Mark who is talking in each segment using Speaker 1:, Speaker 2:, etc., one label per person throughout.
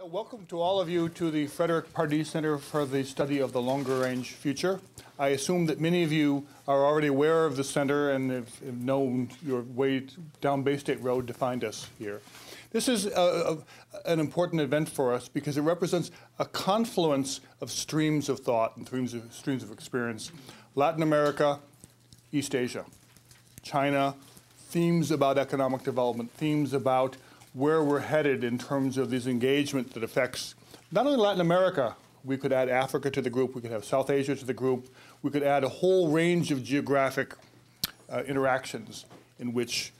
Speaker 1: Uh, welcome to all of you to the Frederick Pardee Center for the Study of the Longer Range Future. I assume that many of you are already aware of the center and have known your way down Bay State Road to find us here. This is a, a, an important event for us because it represents a confluence of streams of thought and streams of, streams of experience. Latin America, East Asia, China, themes about economic development, themes about where we're headed in terms of this engagement that affects not only Latin America, we could add Africa to the group, we could have South Asia to the group, we could add a whole range of geographic uh, interactions in which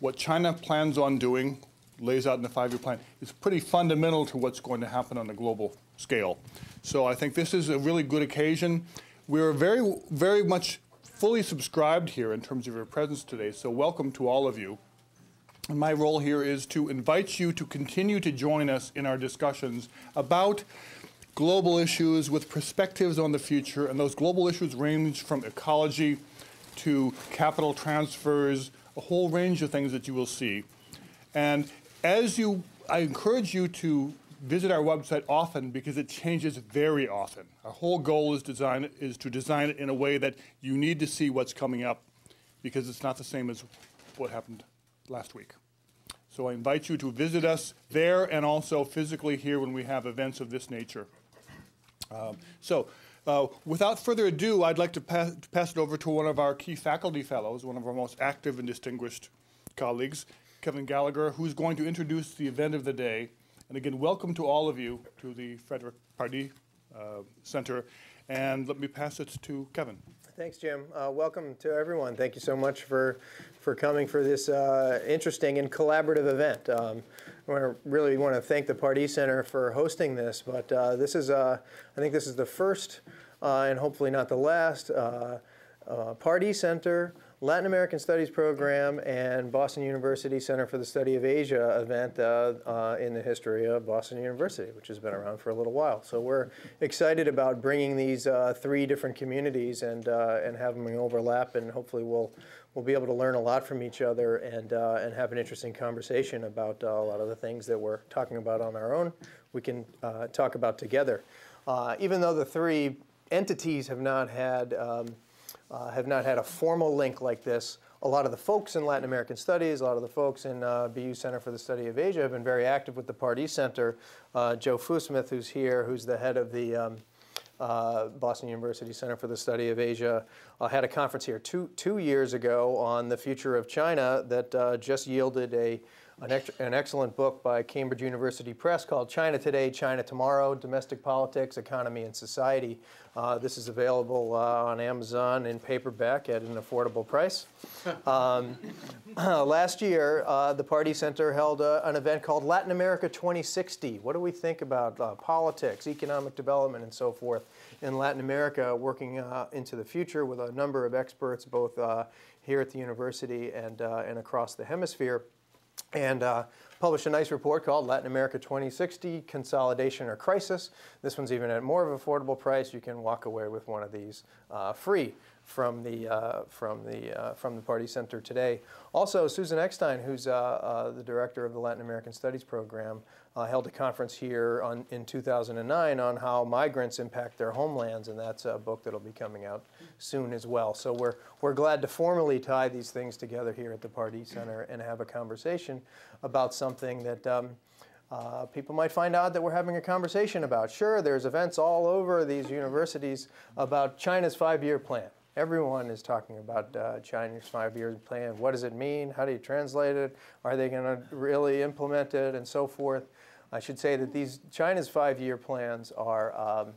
Speaker 1: what China plans on doing, lays out in the five-year plan, is pretty fundamental to what's going to happen on a global scale. So I think this is a really good occasion. We're very, very much fully subscribed here in terms of your presence today, so welcome to all of you. And my role here is to invite you to continue to join us in our discussions about global issues with perspectives on the future. And those global issues range from ecology to capital transfers, a whole range of things that you will see. And as you, I encourage you to visit our website often because it changes very often. Our whole goal is, design, is to design it in a way that you need to see what's coming up because it's not the same as what happened last week. So I invite you to visit us there and also physically here when we have events of this nature. Um, so uh, without further ado, I'd like to pass, to pass, it over to one of our key faculty fellows, one of our most active and distinguished colleagues, Kevin Gallagher, who's going to introduce the event of the day. And again, welcome to all of you to the Frederick Pardee uh, Center. And let me pass it to Kevin.
Speaker 2: Thanks, Jim. Uh, welcome to everyone. Thank you so much for, for coming for this uh, interesting and collaborative event. Um, I want to really want to thank the Pardee Center for hosting this, but uh, this is, uh, I think this is the first uh, and hopefully not the last uh, Pardee Center Latin American Studies Program and Boston University Center for the Study of Asia event uh, uh, in the history of Boston University, which has been around for a little while. So we're excited about bringing these uh, three different communities and, uh, and having them overlap, and hopefully we'll, we'll be able to learn a lot from each other and, uh, and have an interesting conversation about uh, a lot of the things that we're talking about on our own, we can talk about together. even though the three entities have not had um, uh, have not had a formal link like this. A lot of the folks in Latin American Studies, a lot of the folks in uh, BU Center for the Study of Asia have been very active with the Pardee Center. Uh, Joe Fewsmith, who's here, who's the head of the um, uh, Boston University Center for the Study of Asia, uh, had a conference here two, two years ago on the future of China that uh, just yielded a an, an, excellent book by Cambridge University Press called China Today, China Tomorrow, Domestic Politics, Economy, and Society. Uh, this is available uh, on Amazon in paperback at an affordable price. Um, last year, uh, the Pardee Center held uh, an event called Latin America 2060. What do we think about uh, politics, economic development, and so forth in Latin America, working uh, into the future with a number of experts, both here at the university and, and across the hemisphere and uh, published a nice report called Latin America 2060 Consolidation or Crisis. This one's even at more of an affordable price. You can walk away with one of these uh, free from the, uh, from, the, uh, from the Pardee Center today. Also, Susan Eckstein, who's uh, uh, the director of the Latin American Studies Program, uh, held a conference here on, in 2009 on how migrants impact their homelands, and that's a book that'll be coming out soon as well. So we're, we're glad to formally tie these things together here at the Pardee Center and have a conversation about something that um, uh, people might find out that we're having a conversation about. Sure, there's events all over these universities about China's five-year plan. Everyone is talking about uh, China's five-year plan. What does it mean? How do you translate it? Are they going to really implement it and so forth? I should say that these China's five-year plans are um,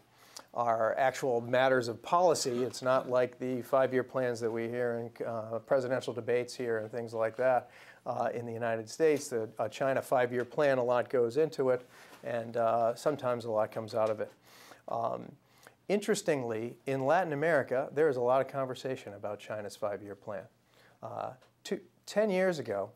Speaker 2: are actual matters of policy. It's not like the five-year plans that we hear in uh, presidential debates here and things like that uh, in the United States. The uh, China five-year plan, a lot goes into it, and uh, sometimes a lot comes out of it. Um, interestingly, in Latin America, there is a lot of conversation about China's five-year plan. Uh, two, 10 years ago,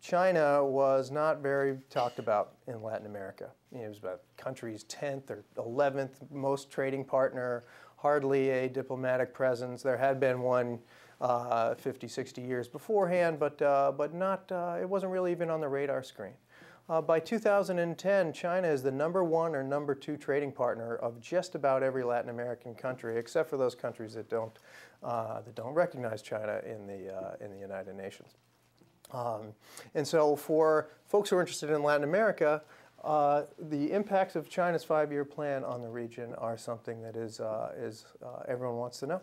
Speaker 2: China was not very talked about in Latin America. It was about country's 10th or 11th most trading partner, hardly a diplomatic presence. There had been one uh, 50, 60 years beforehand, but, uh, but not, uh, it wasn't really even on the radar screen. Uh, by 2010, China is the number one or number two trading partner of just about every Latin American country, except for those countries that don't, uh, that don't recognize China in the, uh, in the United Nations. Um, and so for folks who are interested in Latin America, uh, the impacts of China's five-year plan on the region are something that is, uh, is uh, everyone wants to know.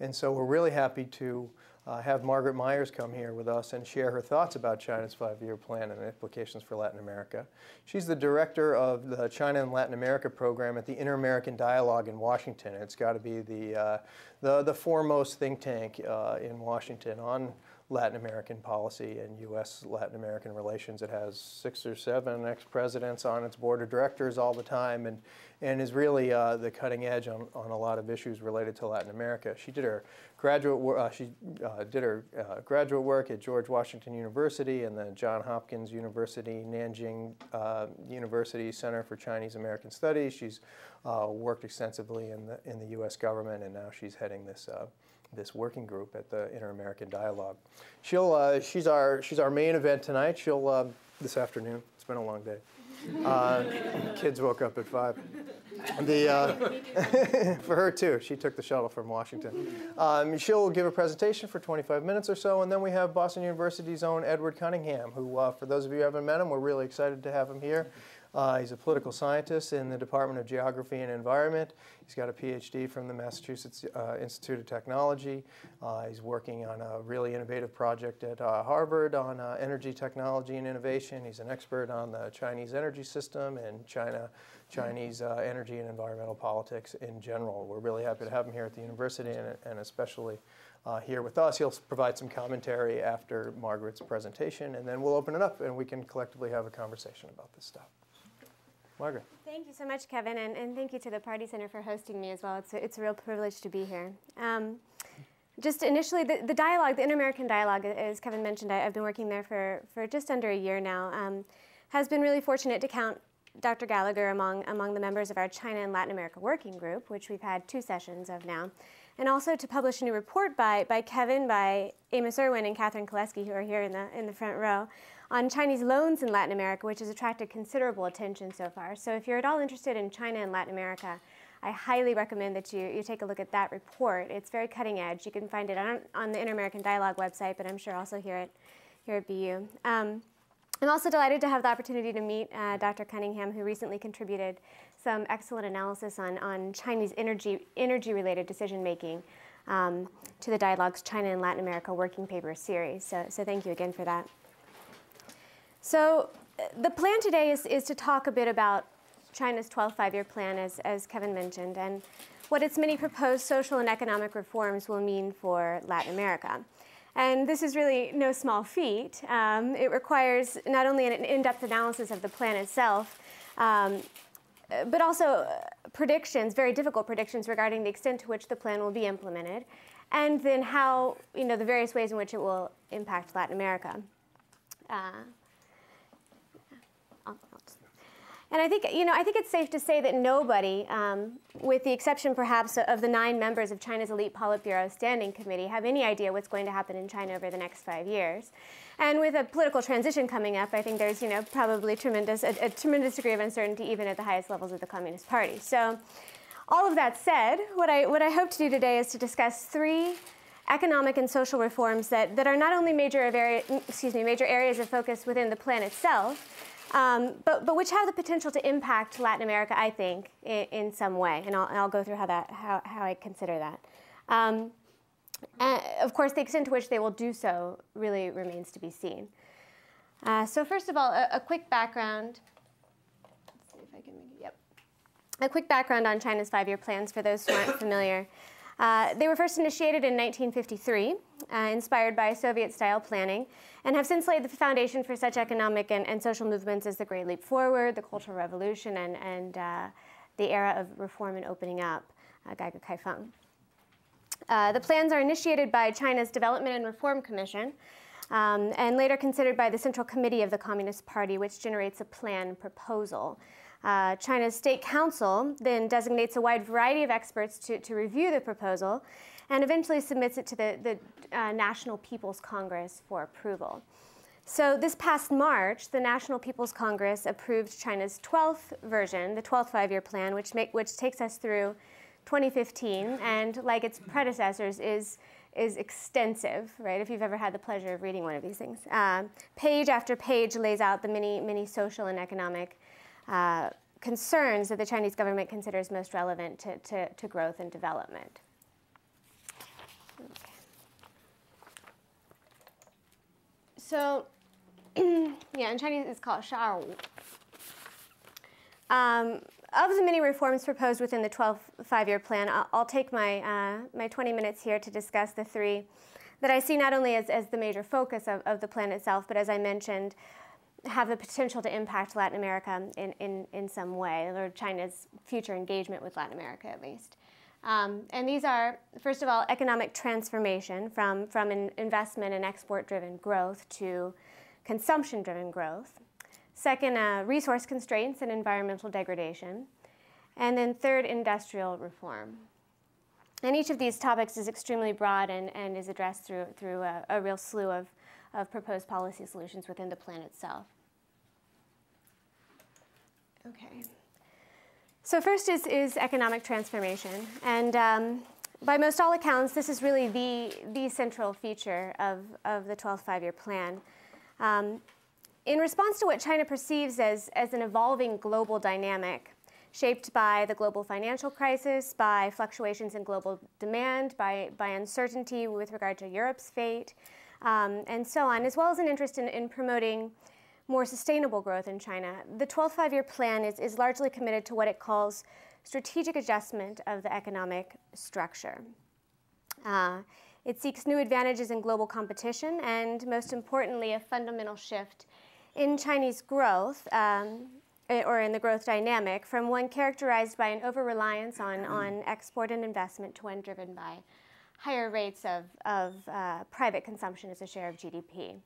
Speaker 2: And so we're really happy to uh, have Margaret Myers come here with us and share her thoughts about China's five-year plan and implications for Latin America. She's the director of the China and Latin America program at the Inter-American Dialogue in Washington. It's got to be the, uh, the, the, foremost think tank uh, in Washington on Latin American policy and U.S. Latin American relations. It has six or seven ex-presidents on its board of directors all the time and, and is really uh, the cutting edge on, on a lot of issues related to Latin America. She did her graduate, uh, she uh, did her uh, graduate work at George Washington University and the John Hopkins University, Nanjing uh, University Center for Chinese American Studies. She's uh, worked extensively in the, in the U.S. government and now she's heading this this working group at the Inter-American Dialogue. She'll, uh, she's, our, she's our main event tonight. She'll, uh, this afternoon, it's been a long day. Uh, kids woke up at 5. The, uh, for her too, she took the shuttle from Washington. Um, she'll give a presentation for 25 minutes or so, and then we have Boston University's own Edward Cunningham, who, uh, for those of you who haven't met him, we're really excited to have him here. Uh, he's a political scientist in the Department of Geography and Environment. He's got a PhD from the Massachusetts uh, Institute of Technology. Uh, he's working on a really innovative project at uh, Harvard on uh, energy technology and innovation. He's an expert on the Chinese energy system and China, Chinese uh, energy and environmental politics in general. We're really happy to have him here at the university and, and especially here with us. He'll provide some commentary after Margaret's presentation, and then we'll open it up and we can collectively have a conversation about this stuff. Margaret.
Speaker 3: Thank you so much, Kevin, and, and thank you to the Pardee Center for hosting me as well. It's a, it's a real privilege to be here. Um, just initially, the, the dialogue, the Inter-American Dialogue, as Kevin mentioned, I, have been working there for, for just under a year now, um, has been really fortunate to count Dr. Gallagher among, among the members of our China and Latin America Working Group, which we've had two sessions of now, and also to publish a new report by, by Kevin, by Amos Irwin, and Katherine Koleski, who are here in the, in the front row, on Chinese loans in Latin America, which has attracted considerable attention so far. So if you're at all interested in China and Latin America, I highly recommend that you, you take a look at that report. It's very cutting edge. You can find it on, on the Inter-American Dialogue website, but I'm sure also here at, here at BU. Um, I'm also delighted to have the opportunity to meet uh, Dr. Cunningham, who recently contributed some excellent analysis on, on Chinese energy, energy-related decision-making um, to the Dialogue's China and Latin America Working Paper series. So, so thank you again for that. So uh, the plan today is, is to talk a bit about China's 12th five-year plan, as, as Kevin mentioned, and what its many proposed social and economic reforms will mean for Latin America. And this is really no small feat. Um, it requires not only an in-depth analysis of the plan itself, um, but also uh, predictions, very difficult predictions regarding the extent to which the plan will be implemented, and then how, you know, the various ways in which it will impact Latin America. Uh, and I think, you know, I think it's safe to say that nobody, um, with the exception perhaps of the nine members of China's elite Politburo Standing Committee, have any idea what's going to happen in China over the next five years. And with a political transition coming up, I think there's, you know, probably tremendous, a, a tremendous degree of uncertainty even at the highest levels of the Communist Party. So all of that said, what I, what I hope to do today is to discuss three economic and social reforms that, that are not only major, excuse me, major areas of focus within the plan itself, um, but, but which have the potential to impact Latin America, I think, in, in some way. And I'll, and I'll, go through how, that, how, how I consider that. Um, of course, the extent to which they will do so really remains to be seen. Uh, so first of all, a, a quick background. Let's see if I can yep. A quick background on China's five-year plans for those who aren't familiar. Uh, they were first initiated in 1953, uh, inspired by Soviet-style planning, and have since laid the foundation for such economic and, and, social movements as the Great Leap Forward, the Cultural Revolution, and, and uh, the era of reform and opening up, uh, Gaige Kaifang. Uh, the plans are initiated by China's Development and Reform Commission, um, and later considered by the Central Committee of the Communist Party, which generates a plan proposal. Uh, China's State Council then designates a wide variety of experts to, to review the proposal and eventually submits it to the, the uh, National People's Congress for approval. So this past March, the National People's Congress approved China's 12th version, the 12th five-year plan, which, make, which takes us through 2015, and like its predecessors, is is extensive, right? If you've ever had the pleasure of reading one of these things, uh, page after page lays out the many, many social and economic uh, concerns that the Chinese government considers most relevant to, to, to growth and development. So, yeah, in Chinese it's called Shao um, of the many reforms proposed within the 12 five-year plan, I'll, I'll take my, uh, my 20 minutes here to discuss the three that I see not only as, as the major focus of, of the plan itself, but as I mentioned, have the potential to impact Latin America in, in, in some way, or China's future engagement with Latin America at least. Um, and these are, first of all, economic transformation from, from an investment and export-driven growth to consumption-driven growth. Second, uh, resource constraints and environmental degradation. And then third, industrial reform. And each of these topics is extremely broad and, and is addressed through, through a, a real slew of, of proposed policy solutions within the plan itself. Okay. So first is, is economic transformation. And um, by most all accounts, this is really the, the central feature of, of the 12th five-year plan. Um, in response to what China perceives as, as an evolving global dynamic, shaped by the global financial crisis, by fluctuations in global demand, by, by uncertainty with regard to Europe's fate, um, and so on, as well as an interest in, in promoting more sustainable growth in China. The 12th five-year plan is, is largely committed to what it calls strategic adjustment of the economic structure. Uh, it seeks new advantages in global competition and, most importantly, a fundamental shift in Chinese growth, um, eh, or in the growth dynamic, from one characterized by an over-reliance on, on export and investment to one driven by higher rates of, of uh, private consumption as a share of GDP.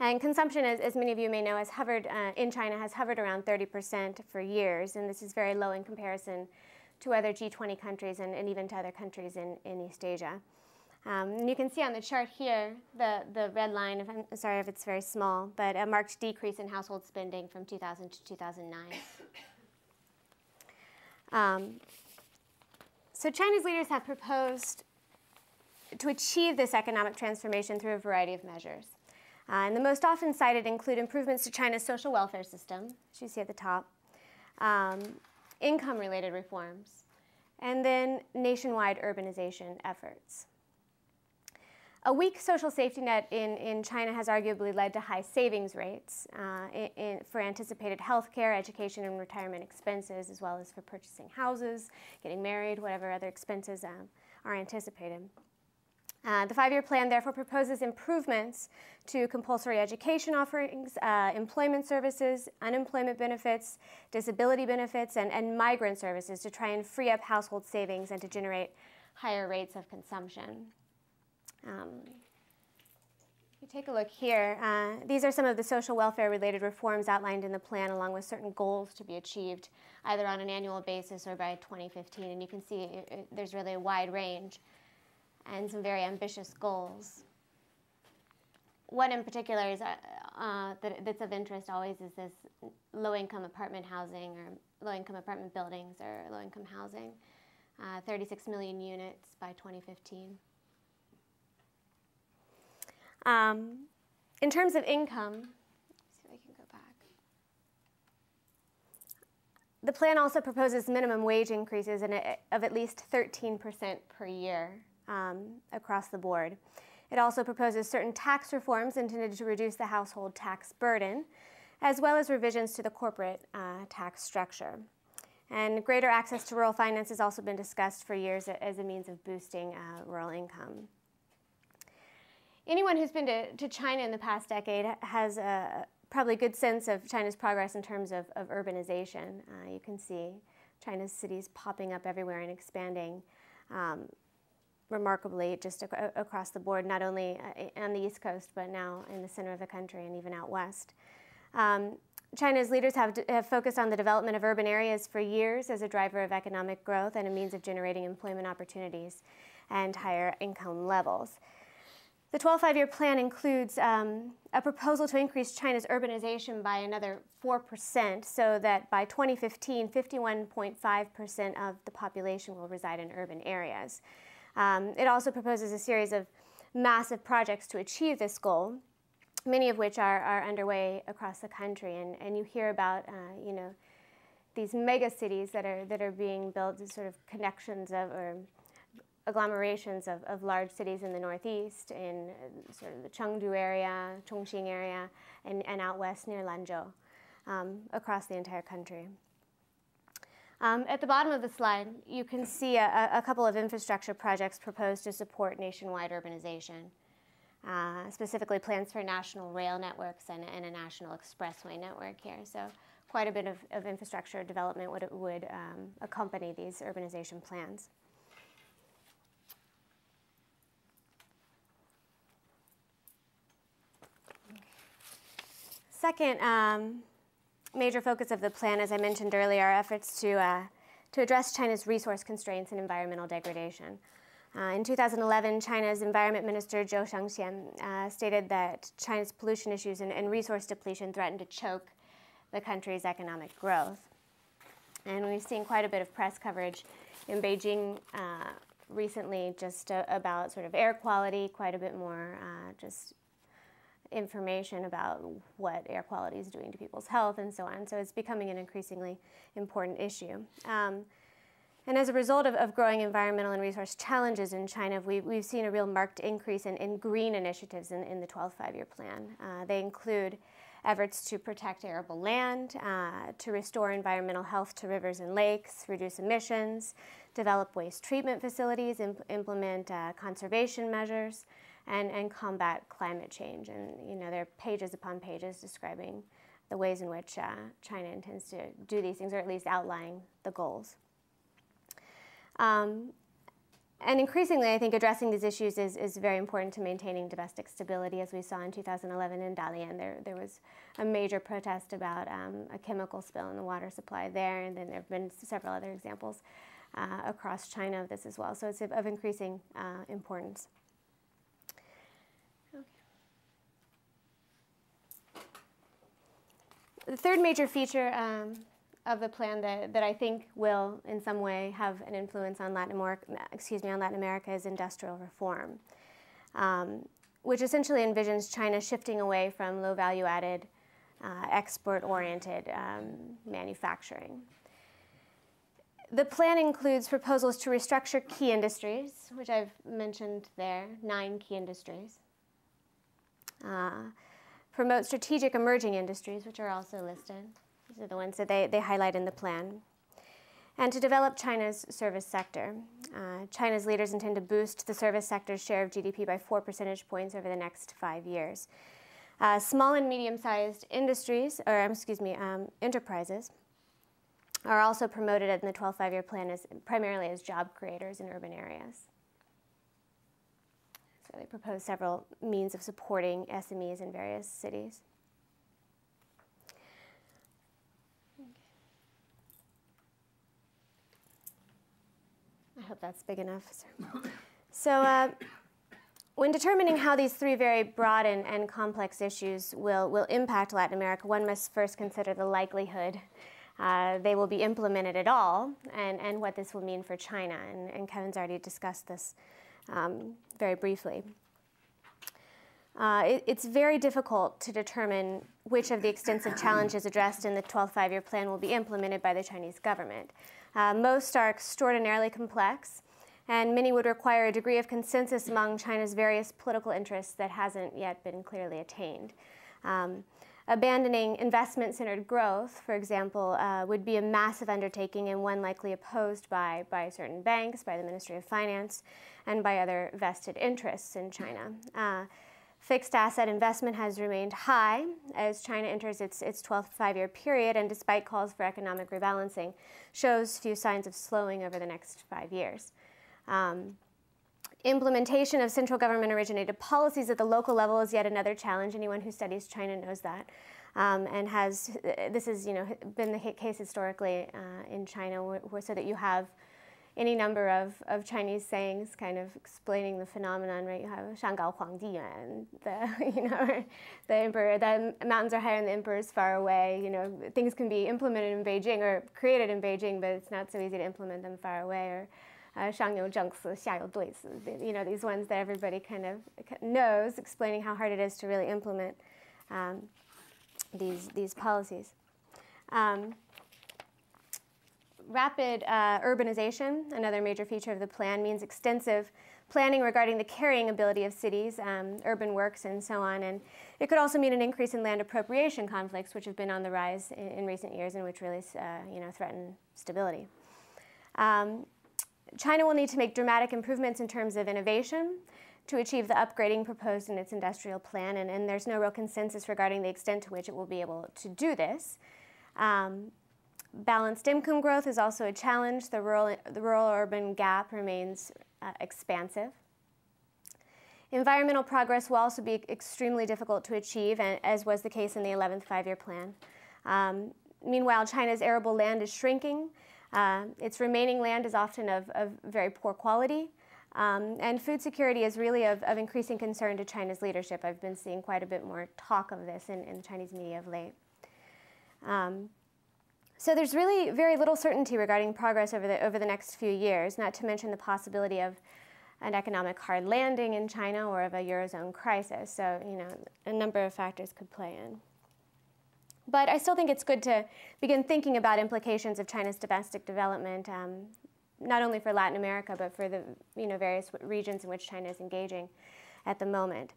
Speaker 3: And consumption, as, as many of you may know, has hovered uh, in China has hovered around 30% for years, and this is very low in comparison to other G20 countries and, and even to other countries in, in East Asia. Um, and you can see on the chart here the, the red line, if I'm sorry if it's very small, but a marked decrease in household spending from 2000 to 2009. Um, so Chinese leaders have proposed to achieve this economic transformation through a variety of measures. Uh, and the most often cited include improvements to China's social welfare system, as you see at the top, um, income-related reforms, and then nationwide urbanization efforts. A weak social safety net in, in China has arguably led to high savings rates uh, in, in, for anticipated health care, education, and retirement expenses, as well as for purchasing houses, getting married, whatever other expenses um, are anticipated. Uh, the five-year plan therefore proposes improvements to compulsory education offerings, uh, employment services, unemployment benefits, disability benefits, and, and migrant services to try and free up household savings and to generate higher rates of consumption. Um, you take a look here. Uh, these are some of the social welfare related reforms outlined in the plan along with certain goals to be achieved either on an annual basis or by 2015. And you can see it, it, there's really a wide range and some very ambitious goals. One in particular is, uh, uh, that, that's of interest always is this low-income apartment housing or low-income apartment buildings or low-income housing, uh, 36 million units by 2015. Um, in terms of income. The plan also proposes minimum wage increases of at least 13% per year um, across the board. It also proposes certain tax reforms intended to reduce the household tax burden, as well as revisions to the corporate uh, tax structure. And greater access to rural finance has also been discussed for years as a means of boosting uh, rural income. Anyone who's been to, to China in the past decade has a probably good sense of China's progress in terms of, of urbanization. Uh, you can see China's cities popping up everywhere and expanding um, remarkably just ac across the board, not only uh, on the East Coast, but now in the center of the country and even out west. Um, China's leaders have, have, focused on the development of urban areas for years as a driver of economic growth and a means of generating employment opportunities and higher income levels. The 12 five year plan includes um, a proposal to increase China's urbanization by another 4%, so that by 2015, 51.5% of the population will reside in urban areas. Um, it also proposes a series of massive projects to achieve this goal, many of which are, are underway across the country. And, and you hear about, uh, you know, these mega cities that are, that are being built, sort of connections of, or agglomerations of, of large cities in the northeast, in uh, sort of the Chengdu area, Chongqing area, and, and out west near Lanzhou, um, across the entire country. Um, at the bottom of the slide, you can see a, a, couple of infrastructure projects proposed to support nationwide urbanization, uh, specifically plans for national rail networks and, and, a national expressway network here. So quite a bit of, of infrastructure development would, would um, accompany these urbanization plans. Second um, major focus of the plan, as I mentioned earlier, are efforts to, uh, to address China's resource constraints and environmental degradation. Uh, in 2011, China's Environment Minister Zhou Shengxian uh, stated that China's pollution issues and, and, resource depletion threatened to choke the country's economic growth. And we've seen quite a bit of press coverage in Beijing uh, recently just uh, about sort of air quality, quite a bit more uh, just information about what air quality is doing to people's health and so on. So it's becoming an increasingly important issue. Um, and as a result of, of, growing environmental and resource challenges in China, we, we've seen a real marked increase in, in green initiatives in, in the 12th five year plan. Uh, they include efforts to protect arable land, uh, to restore environmental health to rivers and lakes, reduce emissions, develop waste treatment facilities, imp- implement uh, conservation measures, and, and combat climate change. And you know, there are pages upon pages describing the ways in which uh, China intends to do these things, or at least outlining the goals. Um, and increasingly, I think addressing these issues is, is very important to maintaining domestic stability, as we saw in 2011 in Dalian. There, there was a major protest about um, a chemical spill in the water supply there, and then there have been several other examples uh, across China of this as well. So it's of, of increasing uh, importance. The third major feature um, of the plan that, that I think will, in some way, have an influence on Latin America, excuse me, on Latin America is industrial reform, um, which essentially envisions China shifting away from low value added, uh, export oriented um, manufacturing. The plan includes proposals to restructure key industries, which I've mentioned there, nine key industries. Uh, promote strategic emerging industries, which are also listed. These are the ones that they, they highlight in the plan. And to develop China's service sector. Uh, China's leaders intend to boost the service sector's share of GDP by four percentage points over the next five years. Uh, small and medium-sized industries, or um, excuse me, um, enterprises, are also promoted in the 12 five-year plan as primarily as job creators in urban areas. They propose several means of supporting SMEs in various cities. I hope that's big enough. So, uh, when determining how these three very broad and, and complex issues will, will impact Latin America, one must first consider the likelihood uh, they will be implemented at all and, and what this will mean for China. And, and Kevin's already discussed this um, very briefly. Uh, it, it's very difficult to determine which of the extensive challenges addressed in the 12th five year plan will be implemented by the Chinese government. Uh, most are extraordinarily complex, and many would require a degree of consensus among China's various political interests that hasn't yet been clearly attained. Um, abandoning investment centered growth, for example, uh, would be a massive undertaking and one likely opposed by, by certain banks, by the Ministry of Finance, and by other vested interests in China. Uh, Fixed asset investment has remained high as China enters its, its 12th five year period, and despite calls for economic rebalancing, shows few signs of slowing over the next five years. Um, implementation of central government originated policies at the local level is yet another challenge. Anyone who studies China knows that. Um, and has this has you know been the case historically uh, in China, where, so that you have any number of, of Chinese sayings kind of explaining the phenomenon, right? You have Shan Gao Huangdi Yuan, the, you know, the emperor, the mountains are higher and the emperor is far away. You know, things can be implemented in Beijing or created in Beijing, but it's not so easy to implement them far away. Or Shangyou Xiaoyou you know, these ones that everybody kind of knows, explaining how hard it is to really implement um, these, these policies. Um, rapid uh, urbanization, another major feature of the plan, means extensive planning regarding the carrying ability of cities, um, urban works, and so on. And it could also mean an increase in land appropriation conflicts, which have been on the rise in, in recent years and which really uh, you know, threaten stability. Um, China will need to make dramatic improvements in terms of innovation to achieve the upgrading proposed in its industrial plan, and, and there's no real consensus regarding the extent to which it will be able to do this. Um, balanced income growth is also a challenge. The rural, the rural urban gap remains uh, expansive. Environmental progress will also be extremely difficult to achieve, as was the case in the 11th five year plan. Um, meanwhile, China's arable land is shrinking. Uh, its remaining land is often of, of very poor quality. Um, and food security is really of, of, increasing concern to China's leadership. I've been seeing quite a bit more talk of this in, in Chinese media of late. Um, so there's really very little certainty regarding progress over the, over the next few years, not to mention the possibility of an economic hard landing in China or of a Eurozone crisis. So, you know, a number of factors could play in. But I still think it's good to begin thinking about implications of China's domestic development, um, not only for Latin America, but for the you know, various regions in which China is engaging at the moment.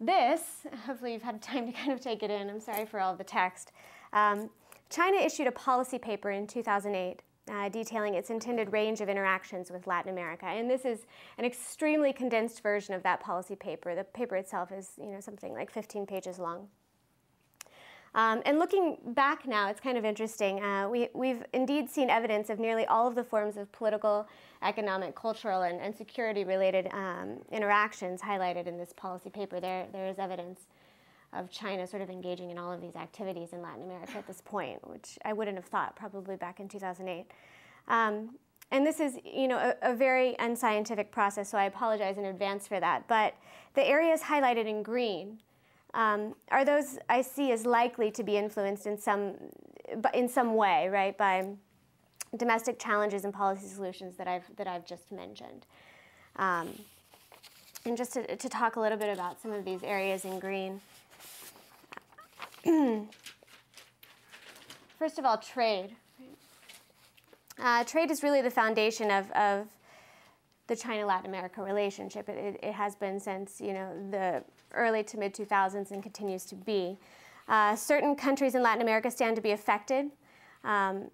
Speaker 3: This, hopefully you've had time to kind of take it in, I'm sorry for all the text. Um, China issued a policy paper in 2008 uh, detailing its intended range of interactions with Latin America. And this is an extremely condensed version of that policy paper. The paper itself is you know, something like 15 pages long. Um, and looking back now, it's kind of interesting. Uh, we, we've indeed seen evidence of nearly all of the forms of political, economic, cultural, and, and security related um, interactions highlighted in this policy paper. There, there is evidence of China sort of engaging in all of these activities in Latin America at this point, which I wouldn't have thought probably back in 2008. Um, and this is, you know, a, a, very unscientific process, so I apologize in advance for that. But the areas highlighted in green um, are those I see as likely to be influenced in some, in some way, right, by domestic challenges and policy solutions that I've, that I've just mentioned. Um, and just to, to talk a little bit about some of these areas in green. First of all, trade. Uh, trade is really the foundation of, of the China-Latin America relationship. It, it, it, has been since you know the early to mid 2000s and continues to be. Uh, certain countries in Latin America stand to be affected um,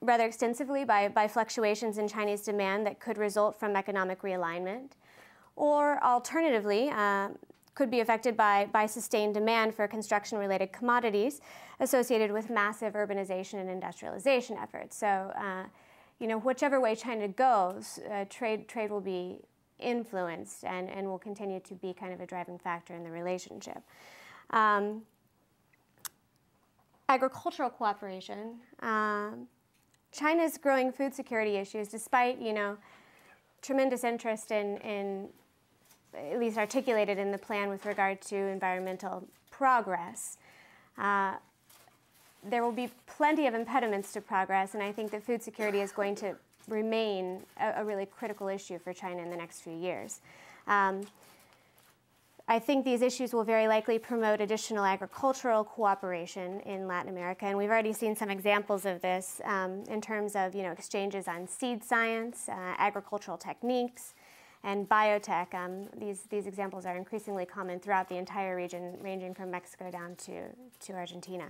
Speaker 3: rather extensively by, by fluctuations in Chinese demand that could result from economic realignment. Or alternatively, uh, could be affected by, by sustained demand for construction related commodities associated with massive urbanization and industrialization efforts. So, uh, you know, whichever way China goes, uh, trade, trade will be influenced and, and will continue to be kind of a driving factor in the relationship. Um, agricultural cooperation. Um, China's growing food security issues, despite you know tremendous interest in, in at least articulated in the plan with regard to environmental progress. Uh, there will be plenty of impediments to progress, and I think that food security is going to remain a, a really critical issue for China in the next few years. Um, I think these issues will very likely promote additional agricultural cooperation in Latin America, and we've already seen some examples of this um, in terms of you know exchanges on seed science, uh, agricultural techniques, and biotech. Um, these these examples are increasingly common throughout the entire region, ranging from Mexico down to to Argentina.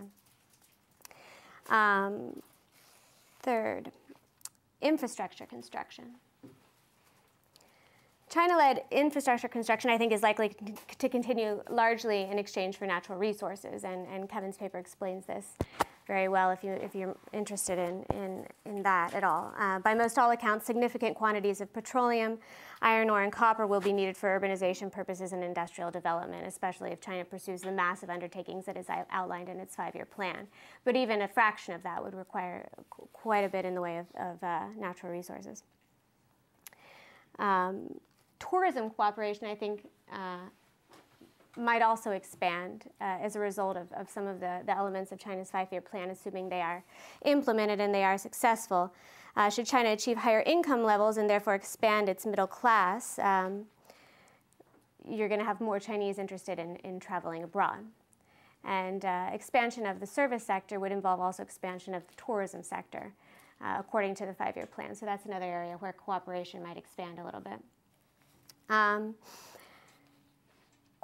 Speaker 3: Um, third infrastructure construction. China-led infrastructure construction, I think, is likely to continue largely in exchange for natural resources, and, and Kevin's paper explains this very well if, you, if you're interested in, in, in that at all. Uh, by most all accounts, significant quantities of petroleum, iron ore, and copper will be needed for urbanization purposes and industrial development, especially if China pursues the massive undertakings that is outlined in its five-year plan. But even a fraction of that would require quite a bit in the way of, of uh, natural resources. Um, tourism cooperation, I think, uh, might also expand uh, as a result of, of some of the, the elements of China's five year plan, assuming they are implemented and they are successful. Uh, should China achieve higher income levels and therefore expand its middle class, um, you're going to have more Chinese interested in, in traveling abroad. And uh, expansion of the service sector would involve also expansion of the tourism sector, uh, according to the five year plan. So that's another area where cooperation might expand a little bit. Um,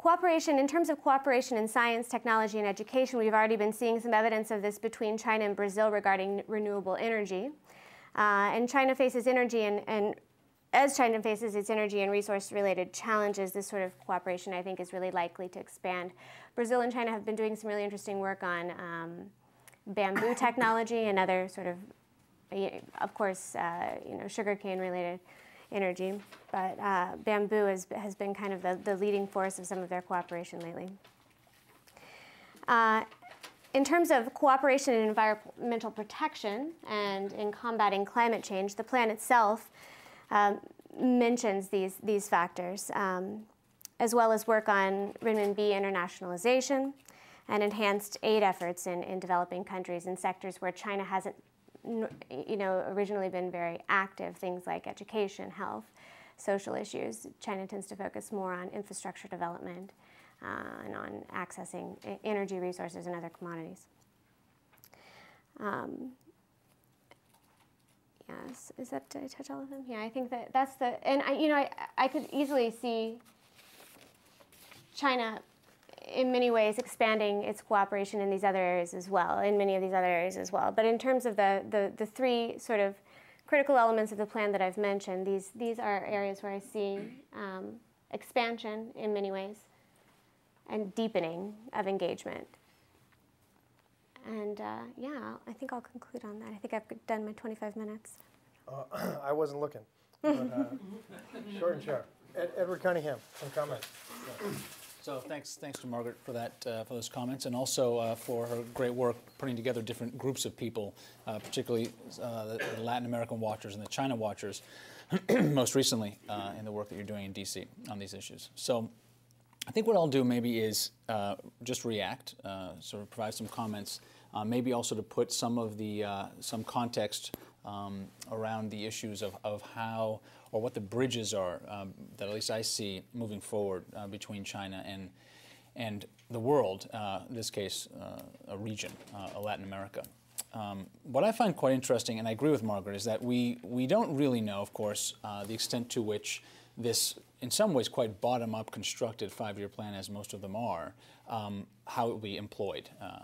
Speaker 3: Cooperation, in terms of cooperation in science, technology, and education, we've already been seeing some evidence of this between China and Brazil regarding renewable energy. Uh, and China faces energy and, and as China faces its energy and resource related challenges, this sort of cooperation I think is really likely to expand. Brazil and China have been doing some really interesting work on um, bamboo technology and other sort of, of course, uh, you know, sugarcane related energy. But uh, bamboo has, has been kind of the, the leading force of some of their cooperation lately. Uh, in terms of cooperation in environmental protection and in combating climate change, the plan itself um, mentions these, these factors, um, as well as work on renminbi internationalization and enhanced aid efforts in, in developing countries in sectors where China hasn't you know, originally been very active, things like education, health, social issues. China tends to focus more on infrastructure development uh, and on accessing energy resources and other commodities. Um, yes, is that, did I touch all of them? Yeah, I think that that's the, and I, you know, I, I could easily see China in many ways expanding its cooperation in these other areas as well, in many of these other areas as well. But in terms of the, the, the three sort of critical elements of the plan that I've mentioned, these, these are areas where I see um, expansion in many ways and deepening of engagement. And uh, yeah, I think I'll conclude on that. I think I've done my 25 minutes.
Speaker 2: Uh, I wasn't looking. But, uh, short and sharp. Ed, Edward Cunningham, some comments.
Speaker 4: So thanks, thanks to Margaret for that, uh, for those comments, and also uh, for her great work putting together different groups of people, uh, particularly uh, the Latin American watchers and the China watchers, most recently uh, in the work that you're doing in DC on these issues. So I think what I'll do maybe is uh, just react, sort of provide some comments, maybe also to put some of the some context um, around the issues of, of how or what the bridges are um, that at least I see moving forward uh, between China and and the world, uh, in this case, uh, a region, uh, Latin America. Um, what I find quite interesting, and I agree with Margaret, is that we, we don't really know, of course, uh, the extent to which this, in some ways, quite bottom up constructed five year plan, as most of them are, um, how it will be employed. Uh,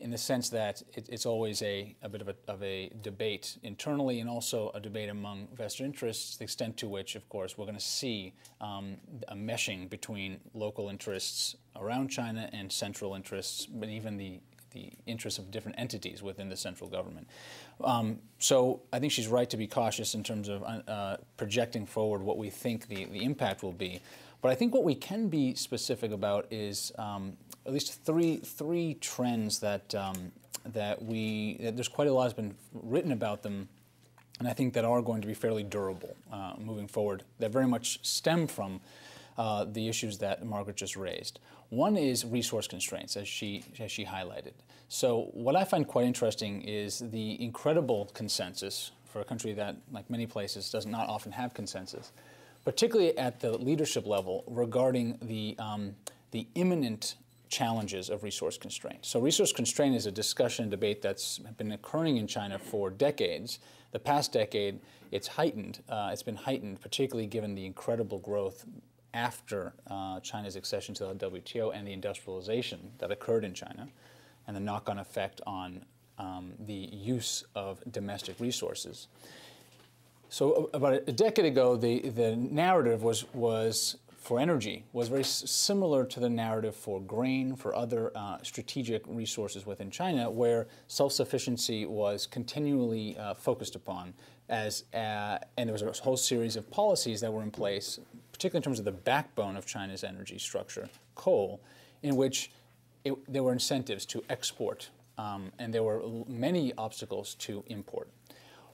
Speaker 4: in the sense that it, it's always a, a bit of a, of a, debate internally and also a debate among vested interests, the extent to which, of course, we're going to see um, a meshing between local interests around China and central interests, but even the the interests of different entities within the central government. Um, so I think she's right to be cautious in terms of uh, projecting forward what we think the, the impact will be. But I think what we can be specific about is um, at least three three trends that um, that we that there's quite a lot has been written about them, and I think that are going to be fairly durable uh, moving forward. That very much stem from uh, the issues that Margaret just raised. One is resource constraints, as she as she highlighted. So what I find quite interesting is the incredible consensus for a country that, like many places, does not often have consensus, particularly at the leadership level regarding the um, the imminent challenges of resource constraint. So resource constraint is a discussion and debate that's been occurring in China for decades. The past decade, it's heightened. Uh, it's been heightened, particularly given the incredible growth after uh, China's accession to the WTO and the industrialization that occurred in China, and the knock-on effect on um, the use of domestic resources. So about a decade ago, the, the narrative was, was for energy was very similar to the narrative for grain, for other uh, strategic resources within China, where self-sufficiency was continually uh, focused upon as, uh, and there was a whole series of policies that were in place, particularly in terms of the backbone of China's energy structure, coal, in which it, there were incentives to export, um, and there were many obstacles to import.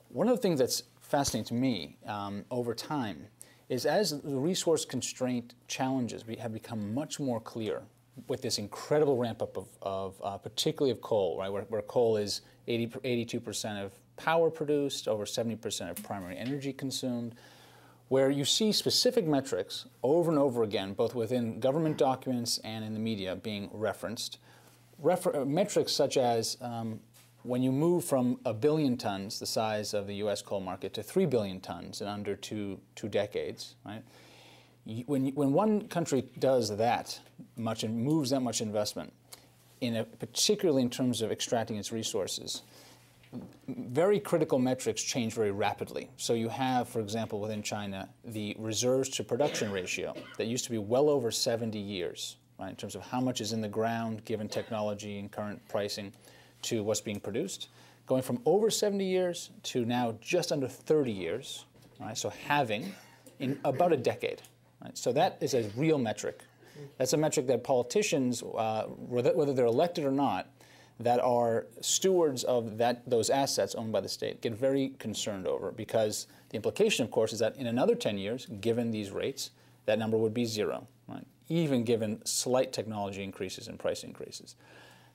Speaker 4: One of the things that's fascinating to me um, over time is as the resource constraint challenges have become much more clear with this incredible ramp up of, of uh, particularly of coal, right, where, where coal is 80, 82% of power produced, over 70% of primary energy consumed, where you see specific metrics over and over again, both within government documents and in the media being referenced. Refer- uh, metrics such as um, when you move from a billion tons, the size of the U.S. coal market, to three billion tons in under two two decades, right? When when one country does that much and moves that much investment, in a, particularly in terms of extracting its resources, very critical metrics change very rapidly. So you have, for example, within China, the reserves to production ratio that used to be well over 70 years, right, in terms of how much is in the ground given technology and current pricing to what's being produced, going from over 70 years to now just under 30 years, right? So having in about a decade. Right? So that is a real metric. That's a metric that politicians, uh, whether they're elected or not, that are stewards of that, those assets owned by the state get very concerned over because the implication, of course, is that in another 10 years, given these rates, that number would be zero, right? even given slight technology increases and price increases.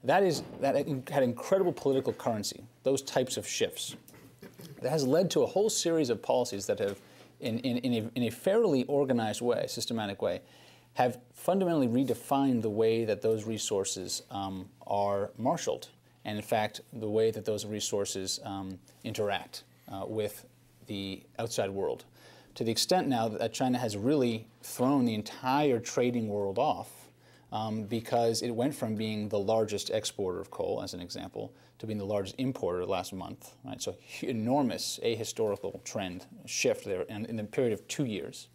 Speaker 4: That, is, that had incredible political currency, those types of shifts. That has led to a whole series of policies that have, in, in, in, a, in a fairly organized way, systematic way, have fundamentally redefined the way that those resources um, are marshaled, and in fact, the way that those resources um, interact uh, with the outside world. To the extent now that China has really thrown the entire trading world off um, because it went from being the largest exporter of coal, as an example, to being the largest importer last month. Right? So enormous ahistorical trend shift there in, in the period of two years.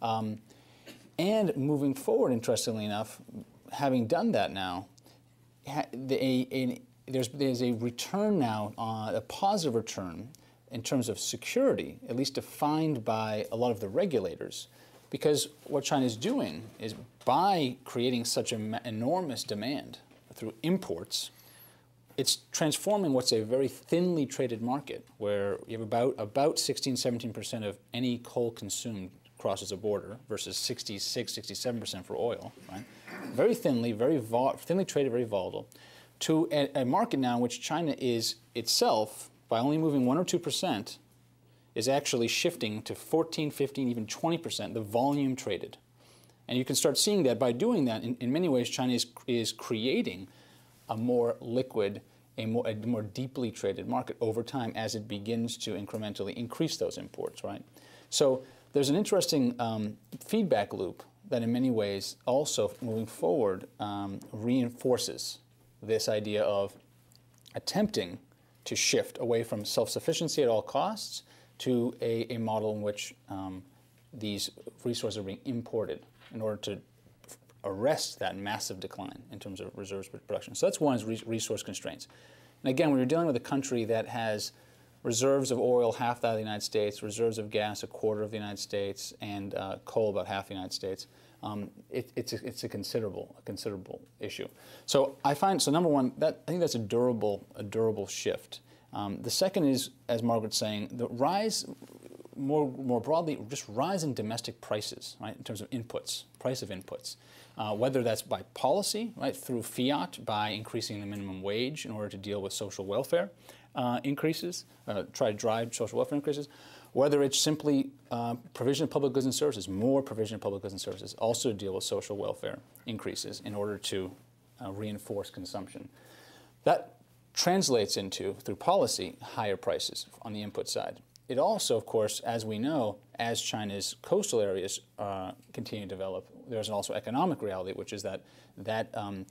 Speaker 4: Um, and moving forward, interestingly enough, having done that now, a, a, there's, there's a return now, uh, a positive return in terms of security, at least defined by a lot of the regulators, because what China is doing is by creating such an enormous demand through imports, it's transforming what's a very thinly traded market where you have about, about 16, 17% of any coal consumed crosses a border versus 66, 67% for oil, right? Very thinly, very thinly traded, very volatile, to a, a market now in which China is itself, by only moving 1 or 2%, is actually shifting to 14, 15, even 20% the volume traded. And you can start seeing that by doing that. In, in many ways, China is, is creating a more liquid, a more, a more deeply traded market over time as it begins to incrementally increase those imports, right? So there's an interesting um, feedback loop that in many ways also moving forward um, reinforces this idea of attempting to shift away from self-sufficiency at all costs to a, a model in which um, these resources are being imported in order to arrest that massive decline in terms of reserves production. So that's one is resource constraints. And again, when you're dealing with a country that has reserves of oil half that of the United States, reserves of gas a quarter of the United States, and uh, coal about half the United States, um, it, it's, a, it's a considerable a considerable issue. So I find so number one that I think that's a durable a durable shift. Um, the second is, as Margaret's saying, the rise more, more broadly, just rise in domestic prices, right, in terms of inputs, price of inputs. Uh, whether that's by policy, right, through fiat, by increasing the minimum wage in order to deal with social welfare uh, increases, uh, try to drive social welfare increases, whether it's simply uh, provision of public goods and services, more provision of public goods and services, also to deal with social welfare increases in order to uh, reinforce consumption. That translates into, through policy, higher prices on the input side. It also, of course, as we know, as China's coastal areas uh, continue to develop, there's also economic reality, which is that that, um,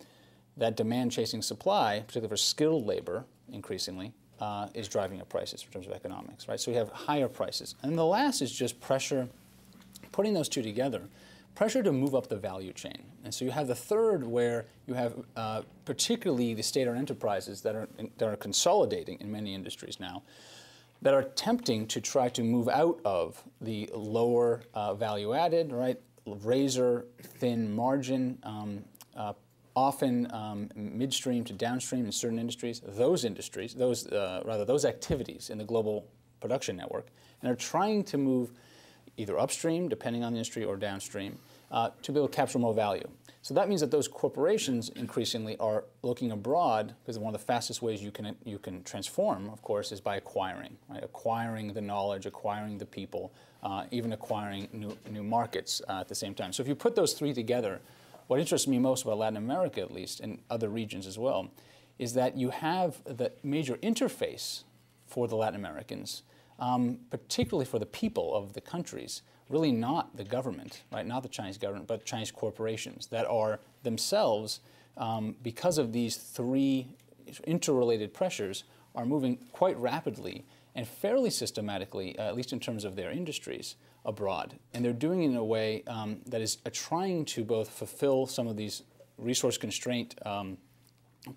Speaker 4: that demand chasing supply, particularly for skilled labor, increasingly, uh, is driving up prices in terms of economics, right? So we have higher prices. And the last is just pressure, putting those two together pressure to move up the value chain. And so you have the third where you have uh, particularly the state-owned enterprises that are, that are consolidating in many industries now that are attempting to try to move out of the lower uh, value added, right, razor thin margin, um, uh, often um, midstream to downstream in certain industries, those industries, those, uh, rather those activities in the global production network, and are trying to move either upstream, depending on the industry, or downstream, uh, to be able to capture more value. So that means that those corporations increasingly are looking abroad because one of the fastest ways you can you can transform, of course, is by acquiring, right? acquiring the knowledge, acquiring the people, uh, even acquiring new new markets uh, at the same time. So if you put those three together, what interests me most about Latin America, at least, and other regions as well, is that you have the major interface for the Latin Americans, um, particularly for the people of the countries, really not the government, right? Not the Chinese government, but Chinese corporations that are themselves, um, because of these three interrelated pressures, are moving quite rapidly and fairly systematically, uh, at least in terms of their industries, abroad. And they're doing it in a way um, that is uh, trying to both fulfill some of these resource constraint um,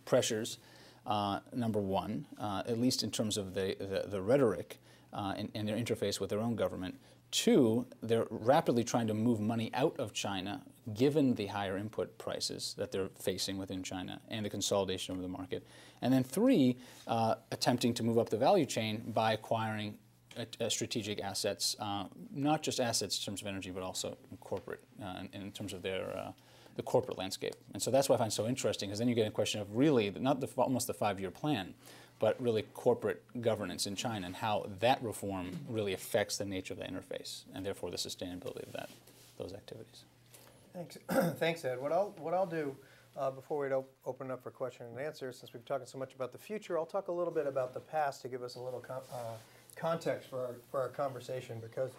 Speaker 4: pressures, uh, number one, uh, at least in terms of the, the, the rhetoric uh, and, and their interface with their own government. Two, they're rapidly trying to move money out of China, given the higher input prices that they're facing within China and the consolidation of the market. And then three, uh, attempting to move up the value chain by acquiring uh, strategic assets, uh, not just assets in terms of energy, but also corporate uh, in, in, terms of their uh, the corporate landscape. And so that's why I find so interesting, because then you get a question of really not the, almost the five-year plan, but really corporate governance in China and how that reform really affects the nature of the interface and therefore the sustainability of that those activities.
Speaker 2: Thanks, thanks, Ed. What I'll what I'll do uh, before we op- open up for question and answer, since we've been talking so much about the future, I'll talk a little bit about the past to give us a little uh, context for our for our conversation because.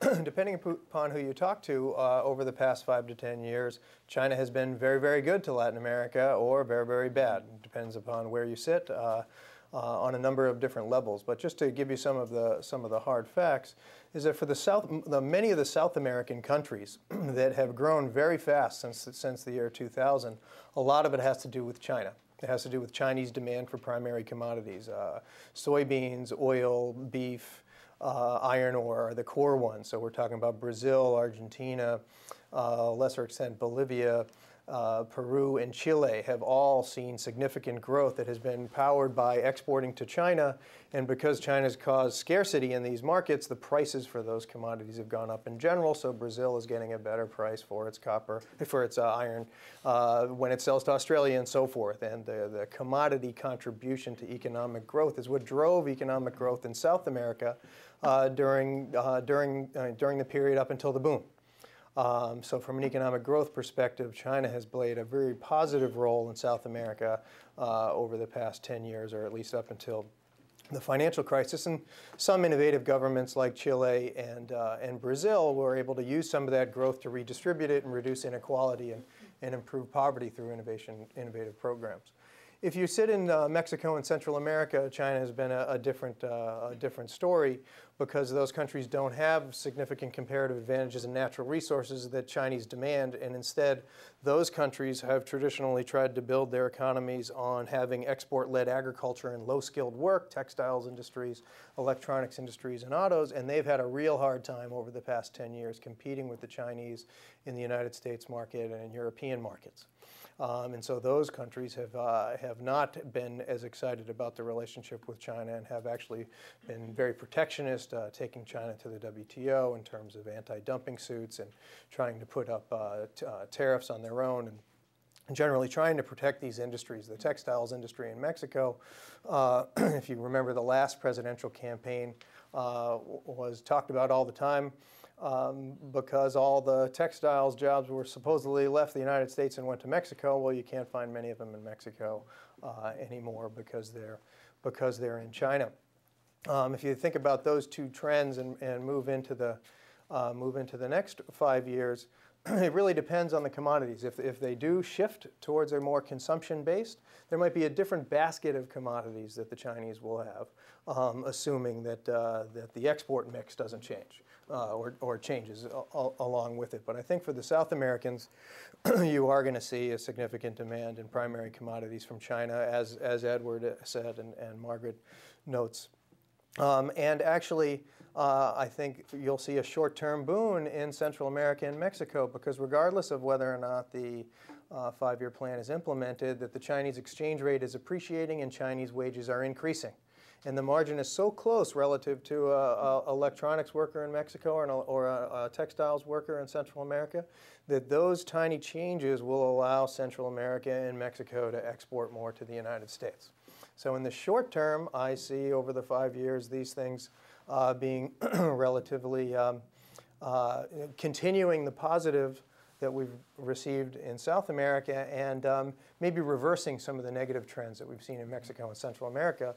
Speaker 2: depending upon who you talk to uh, over the past five to ten years, China has been very, very good to Latin America or very, very bad. It depends upon where you sit. Uh, uh, on a number of different levels. But just to give you some of the some of the hard facts, is that for the South, the, many of the South American countries that have grown very fast since since the year 2000, a lot of it has to do with China. It has to do with Chinese demand for primary commodities, uh, soybeans, oil, beef. Uh, iron ore are the core ones. So we're talking about Brazil, Argentina, uh, lesser extent Bolivia, uh, Peru, and Chile have all seen significant growth that has been powered by exporting to China. And because China's caused scarcity in these markets, the prices for those commodities have gone up in general. So Brazil is getting a better price for its copper, for its uh, iron, uh, when it sells to Australia and so forth. And the, the commodity contribution to economic growth is what drove economic growth in South America uh, during, uh, during, uh, during the period up until the boom. Um, so, from an economic growth perspective, China has played a very positive role in South America uh, over the past 10 years, or at least up until the financial crisis. And some innovative governments like Chile and, uh, and Brazil were able to use some of that growth to redistribute it and reduce inequality and, and improve poverty through innovation, innovative programs. If you sit in uh, Mexico and Central America, China has been a, a different, uh, a different story because those countries don't have significant comparative advantages in natural resources that Chinese demand, and instead, those countries have traditionally tried to build their economies on having export-led agriculture and low-skilled work, textiles industries, electronics industries, and autos, and they've had a real hard time over the past 10 years competing with the Chinese in the United States market and in European markets. Um, and so those countries have, uh, have not been as excited about the relationship with China and have actually been very protectionist, uh, taking China to the WTO in terms of anti dumping suits and trying to put up uh, uh, tariffs on their own. And, generally trying to protect these industries. The textiles industry in Mexico, uh, if you remember the last presidential campaign, uh, was talked about all the time um, because all the textiles jobs were supposedly left the United States and went to Mexico. Well, you can't find many of them in Mexico uh, anymore because they're because they're in China. Um, if you think about those two trends and, and move into the uh, move into the next five years, it really depends on the commodities. If, if they do shift towards a more consumption based, there might be a different basket of commodities that the Chinese will have, um, assuming that, uh, that the export mix doesn't change uh, or, or changes along with it. But I think for the South Americans, you are going to see a significant demand in primary commodities from China, as, as Edward said and, and Margaret notes. Um, and actually, uh, I think you'll see a short term boon in Central America and Mexico because, regardless of whether or not the uh, five year plan is implemented, that the Chinese exchange rate is appreciating and Chinese wages are increasing. And the margin is so close relative to a, a electronics worker in Mexico or, an, or a, a textiles worker in Central America that those tiny changes will allow Central America and Mexico to export more to the United States. So in the short term, I see over the five years these things uh, being relatively um, uh, continuing the positive that we've received in South America and um, maybe reversing some of the negative trends that we've seen in Mexico and Central America.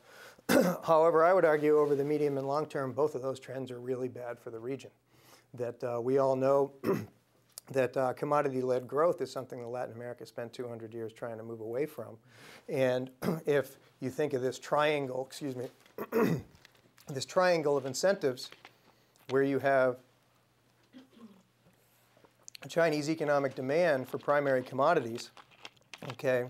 Speaker 2: However, I would argue over the medium and long term, both of those trends are really bad for the region. That uh, we all know that uh, commodity-led growth is something that Latin America spent 200 years trying to move away from. And if you think of this triangle, excuse me, this triangle of incentives where you have Chinese economic demand for primary commodities, okay,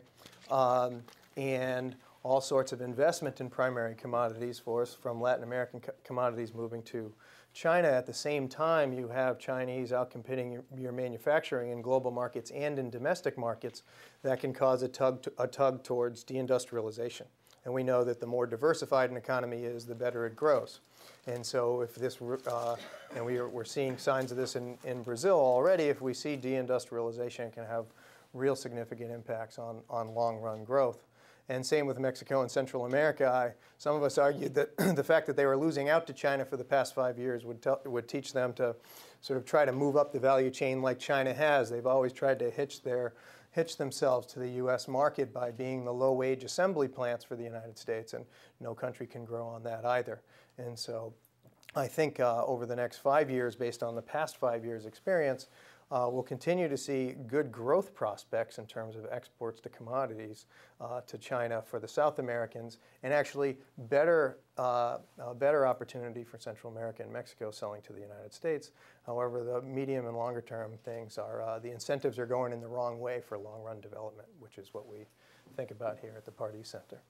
Speaker 2: um, and all sorts of investment in primary commodities for us from Latin American co commodities moving to China. At the same time, you have Chinese outcompeting your, your, manufacturing in global markets and in domestic markets that can cause a tug, to, a tug towards deindustrialization. And we know that the more diversified an economy is, the better it grows. And so if this, uh, and we are, we're seeing signs of this in, in Brazil already, if we see deindustrialization, it can have real significant impacts on, on long-run growth. And same with Mexico and Central America. I, some of us argued that the fact that they were losing out to China for the past five years would, would teach them to sort of try to move up the value chain like China has. They've always tried to hitch their hitch themselves to the U.S. market by being the low-wage assembly plants for the United States, and no country can grow on that either. And so I think uh, over the next five years, based on the past five years' experience, uh, we'll continue to see good growth prospects in terms of exports to commodities uh, to China for the South Americans, and actually better, uh, better opportunity for Central America and Mexico selling to the United States. However, the medium and longer term things are uh, the incentives are going in the wrong way for long run development, which is what we think about here at the Pardee Center.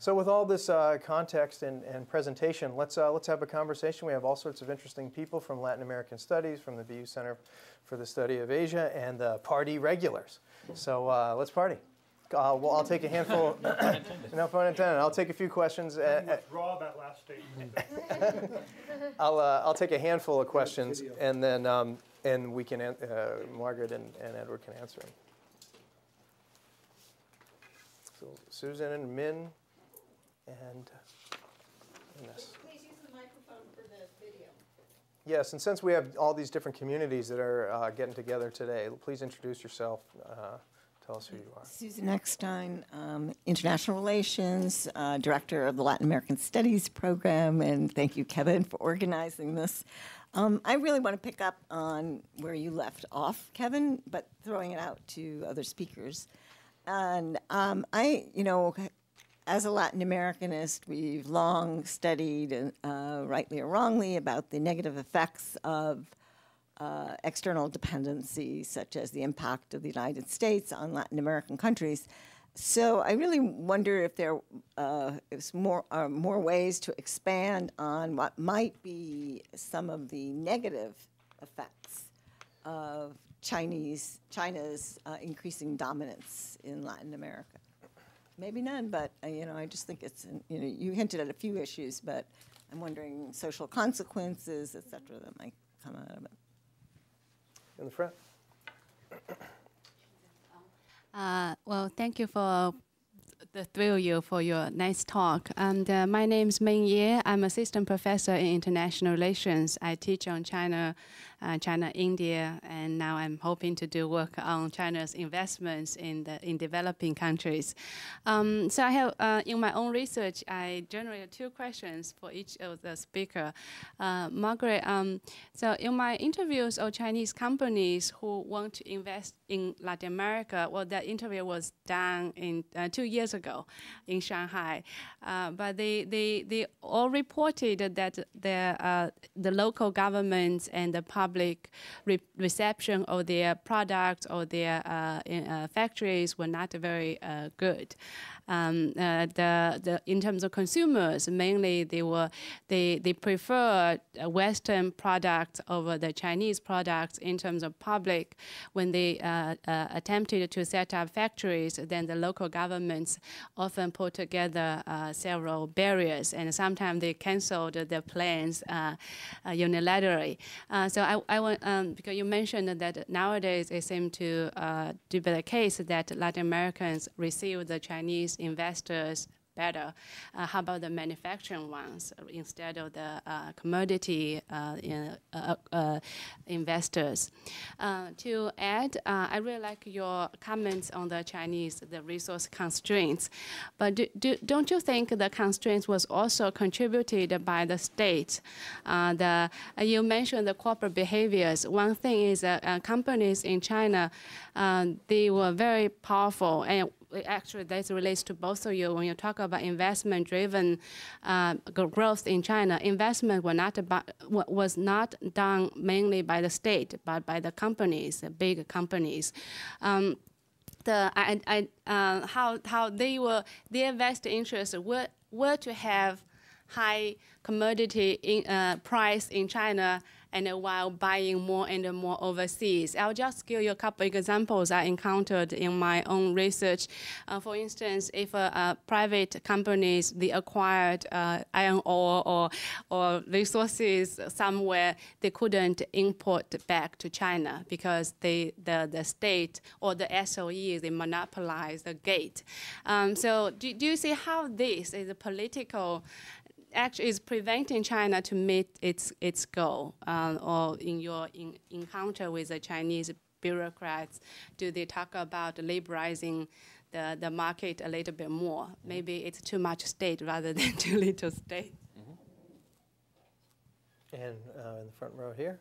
Speaker 2: So with all this uh, context and, and, presentation, let's, uh, let's have a conversation. We have all sorts of interesting people from Latin American Studies, from the BU Center for the Study of Asia, and the Pardee regulars. So uh, let's party. Uh, well, I'll take a handful. no pun intended. I'll take a few questions. Uh,
Speaker 1: withdraw that last statement.
Speaker 2: I'll uh, I'll take a handful of questions, and then um, and we can Margaret and, and Edward can answer them. So Susan and Min and
Speaker 5: Please use the microphone for the video.
Speaker 2: Yes, and since we have all these different communities that are uh, getting together today, please introduce yourself. Uh, tell us who you are.
Speaker 6: Susan Eckstein, um, International Relations, uh, Director of the Latin American Studies Program, and thank you, Kevin, for organizing this. Um, I really want to pick up on where you left off, Kevin, but throwing it out to other speakers. And um, I, you know, as a Latin Americanist, we've long studied, uh, rightly or wrongly, about the negative effects of uh, external dependency, such as the impact of the United States on Latin American countries. So I really wonder if there uh, is more uh, more ways to expand on what might be some of the negative effects of Chinese China's uh, increasing dominance in Latin America maybe none, but uh, you know, I just think it's you know, you hinted at a few issues, but I'm wondering social consequences, et cetera, that might come out of it.
Speaker 2: In the front.
Speaker 7: Uh, well, thank you for the three of you for your nice talk. And uh, my name is Min Ye. I'm assistant professor in international relations. I teach on China uh, China, India, and now I'm hoping to do work on China's investments in the in developing countries. Um, so I have uh, in my own research, I generated two questions for each of the speaker. Uh, Margaret, um, so in my interviews of Chinese companies who want to invest in Latin America, well, that interview was done in uh, two years ago in Shanghai, uh, but they, they, they all reported that the, the local governments and the public public re reception of their products or their uh, in, uh, factories were not very uh, good. Um, uh, the, the in terms of consumers, mainly they were they they prefer Western products over the Chinese products in terms of public. When they uh, uh, attempted to set up factories, then the local governments often put together uh, several barriers, and sometimes they canceled their plans uh, uh, unilaterally. so I, I want um, because you mentioned that nowadays it seems to to be the case that Latin Americans receive the Chinese investors better. Uh, how about the manufacturing ones instead of the uh, commodity uh, in, uh, uh, investors? Uh, to add, I really like your comments on the Chinese, the resource constraints. But do, do, don't you think the constraints was also contributed by the state? the, you mentioned the corporate behaviors. One thing is that companies in China, they were very powerful and actually this relates to both of you when you talk about investment-driven uh, growth in China. Investment was not about, was not done mainly by the state, but by the companies, the big companies. Um, the I, I, uh, how how they were their vested interests were were to have high commodity in, uh, price in China and while buying more and more overseas. I'll just give you a couple examples I encountered in my own research. Uh, for instance, if uh, uh, private companies they acquired uh, iron ore or or resources somewhere, they couldn't import back to China because they the, the state or the SOE they monopolize the gate. Um, so do, do you see how this is a political actually is preventing China to meet its its goal? Uh, or in your in, encounter with the Chinese bureaucrats, do they talk about liberalizing the, the market a little bit more? Maybe it's too much state rather than too little state.
Speaker 2: Mm-hmm. And uh, in the front row here.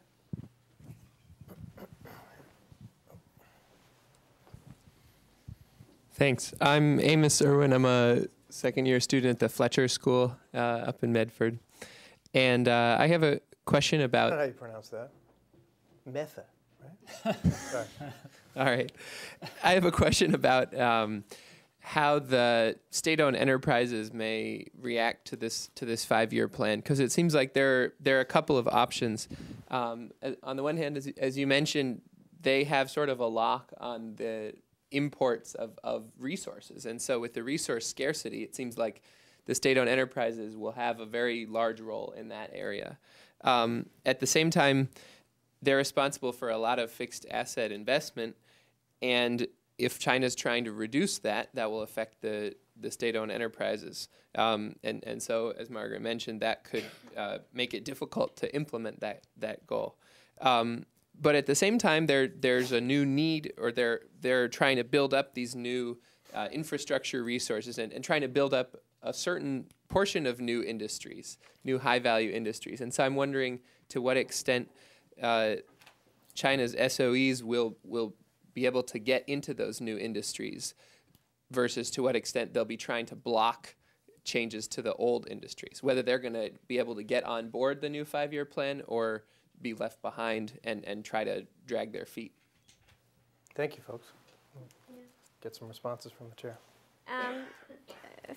Speaker 8: Thanks. I'm Amos Irwin. I'm a second year student at the Fletcher School uh, up in Medford. And uh, I have a question about.
Speaker 2: how you pronounce that. Metha, right?
Speaker 8: All right. I have a question about um, how the state-owned enterprises may react to this to this five-year plan because it seems like there there are a couple of options. Um, on the one hand, as, as you mentioned, they have sort of a lock on the imports of, of resources. And so with the resource scarcity, it seems like the state-owned enterprises will have a very large role in that area. Um, at the same time, they're responsible for a lot of fixed asset investment, and if China's trying to reduce that, that will affect the, the state-owned enterprises. Um, and, and so, as Margaret mentioned, that could uh, make it difficult to implement that, that goal. Um, but at the same time, there there's a new need, or they're they're trying to build up these new uh, infrastructure resources and, and trying to build up a certain portion of new industries, new high value industries. And so I'm wondering to what extent uh, China's SOEs will will be able to get into those new industries versus to what extent they'll be trying to block changes to the old industries, whether they're going to be able to get on board the new five year plan or be left behind and, and try to drag their feet.
Speaker 2: Thank you, folks. Get some responses from the chair.
Speaker 3: Um,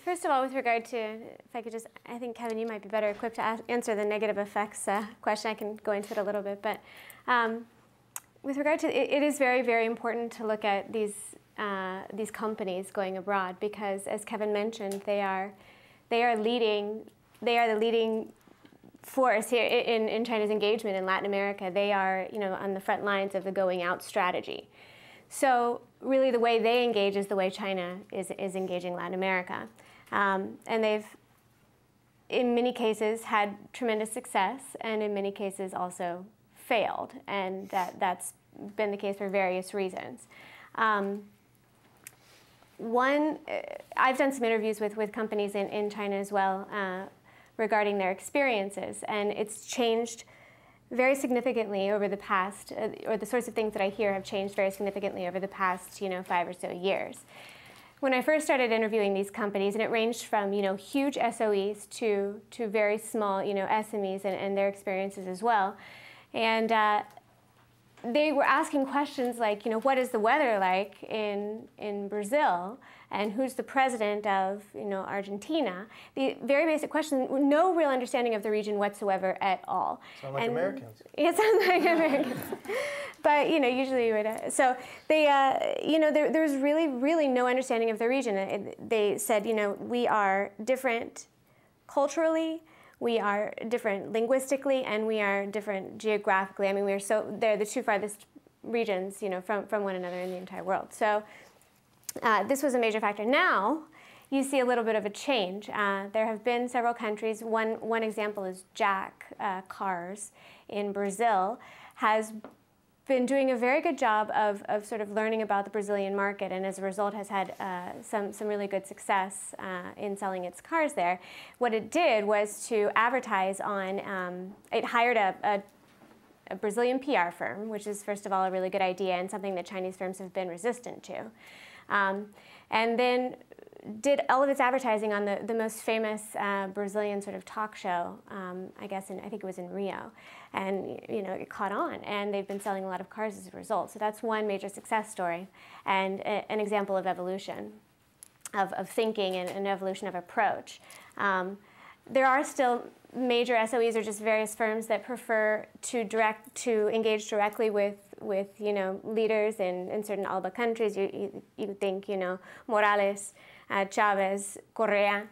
Speaker 3: first of all, with regard to, if I could just, I think Kevin, you might be better equipped to ask, answer the negative effects uh, question. I can go into it a little bit, but um, with regard to, it, it is very, very important to look at these uh, these companies going abroad because, as Kevin mentioned, they are they are leading they are the leading force here in, in China's engagement in Latin America. They are, you know, on the front lines of the going out strategy. So really the way they engage is the way China is, is engaging Latin America. Um, and they've, in many cases, had tremendous success and in many cases also failed. And that, that's been the case for various reasons. Um, one, uh, I've done some interviews with, with companies in, in China as well, uh, regarding their experiences. And it's changed very significantly over the past, uh, or the sorts of things that I hear have changed very significantly over the past, you know, five or so years. When I first started interviewing these companies, and it ranged from, you know, huge SOEs to, to very small, you know, SMEs and, and their experiences as well. And uh, they were asking questions like, you know, what is the weather like in, in Brazil? And who's the president of, you know, Argentina? The very basic question, no real understanding of the region whatsoever at all.
Speaker 2: Sound like
Speaker 3: And-
Speaker 2: Americans.
Speaker 3: It sounds like Americans. but, you know, usually you would. Uh, so they, uh, you know, there, there was really, really no understanding of the region. It- they said, you know, we are different culturally, we are different linguistically, and we are different geographically. I mean, we are so they're the two farthest regions, you know, from, from one another in the entire world. So uh, this was a major factor. Now you see a little bit of a change. Uh, there have been several countries. One one example is JAC uh, Cars in Brazil has been doing a very good job of, of sort of learning about the Brazilian market, and as a result, has had uh, some some really good success uh, in selling its cars there. What it did was to advertise on. Um, it hired a, a a Brazilian PR firm, which is first of all a really good idea and something that Chinese firms have been resistant to, um, and then did all of its advertising on the, the most famous uh, Brazilian sort of talk show, um, I guess, in, I think it was in Rio. And, you know, it caught on, and they've been selling a lot of cars as a result. So that's one major success story and a, an example of evolution, of, of thinking and an evolution of approach. Um, there are still major SOEs or just various firms that prefer to direct to engage directly with with you know leaders in, in certain ALBA countries. You, you, you think you know Morales, uh, Chavez, Correa,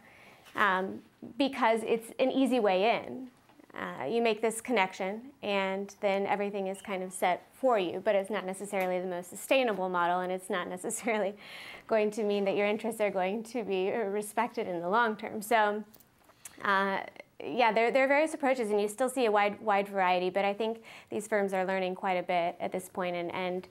Speaker 3: um, because it's an easy way in. Uh, you make this connection, and then everything is kind of set for you. But it's not necessarily the most sustainable model, and it's not necessarily going to mean that your interests are going to be respected in the long term. So. Uh, yeah, there, there are various approaches, and you still see a wide, wide variety. But I think these firms are learning quite a bit at this point. And, and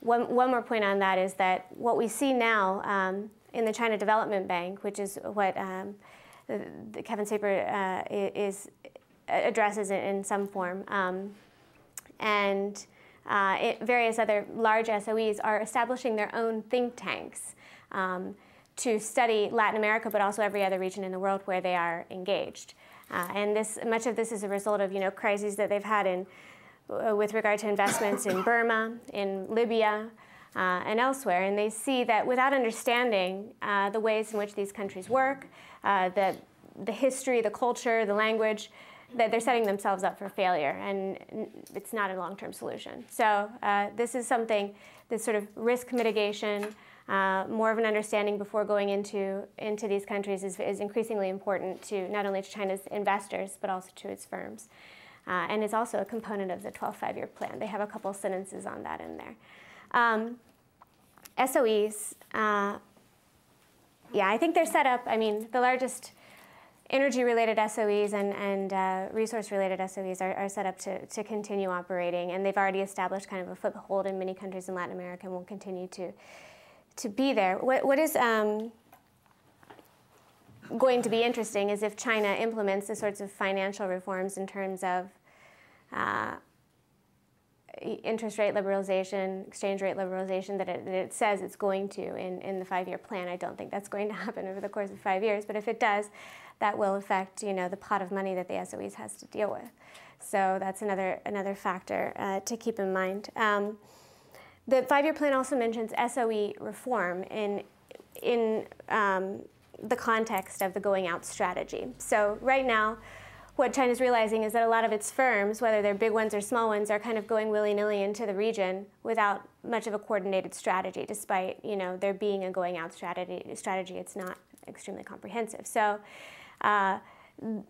Speaker 3: one, one more point on that is that what we see now um, in the China Development Bank, which is what um, the, the Kevin's paper uh, is addresses it in some form, um, and uh, it, various other large SOEs are establishing their own think tanks um, to study Latin America, but also every other region in the world where they are engaged. Uh, and this, much of this is a result of you know crises that they've had in, uh, with regard to investments in Burma, in Libya, uh, and elsewhere. And they see that without understanding uh, the ways in which these countries work, uh, the, the history, the culture, the language, that they're setting themselves up for failure, and it's not a long-term solution. So uh, this is something, this sort of risk mitigation, uh, more of an understanding before going into, into these countries is, is increasingly important to not only to China's investors, but also to its firms. Uh, and it's also a component of the 12 five-year plan. They have a couple sentences on that in there. Um, SOEs, uh, yeah, I think they're set up, I mean, the largest energy-related SOEs and, and uh, resource-related SOEs are, are, set up to, to continue operating, and they've already established kind of a foothold in many countries in Latin America and will continue to, to be there. What, what is um, going to be interesting is if China implements the sorts of financial reforms in terms of uh, interest rate liberalization, exchange rate liberalization that it, that it, says it's going to in, in the five-year plan. I don't think that's going to happen over the course of five years, but if it does, that will affect you know the pot of money that the SOEs has to deal with. So that's another another factor uh, to keep in mind. Um, the five-year plan also mentions SOE reform in in um, the context of the going out strategy. So right now, what China's realizing is that a lot of its firms, whether they're big ones or small ones, are kind of going willy-nilly into the region without much of a coordinated strategy. Despite you know there being a going out strategy, strategy it's not extremely comprehensive. So uh,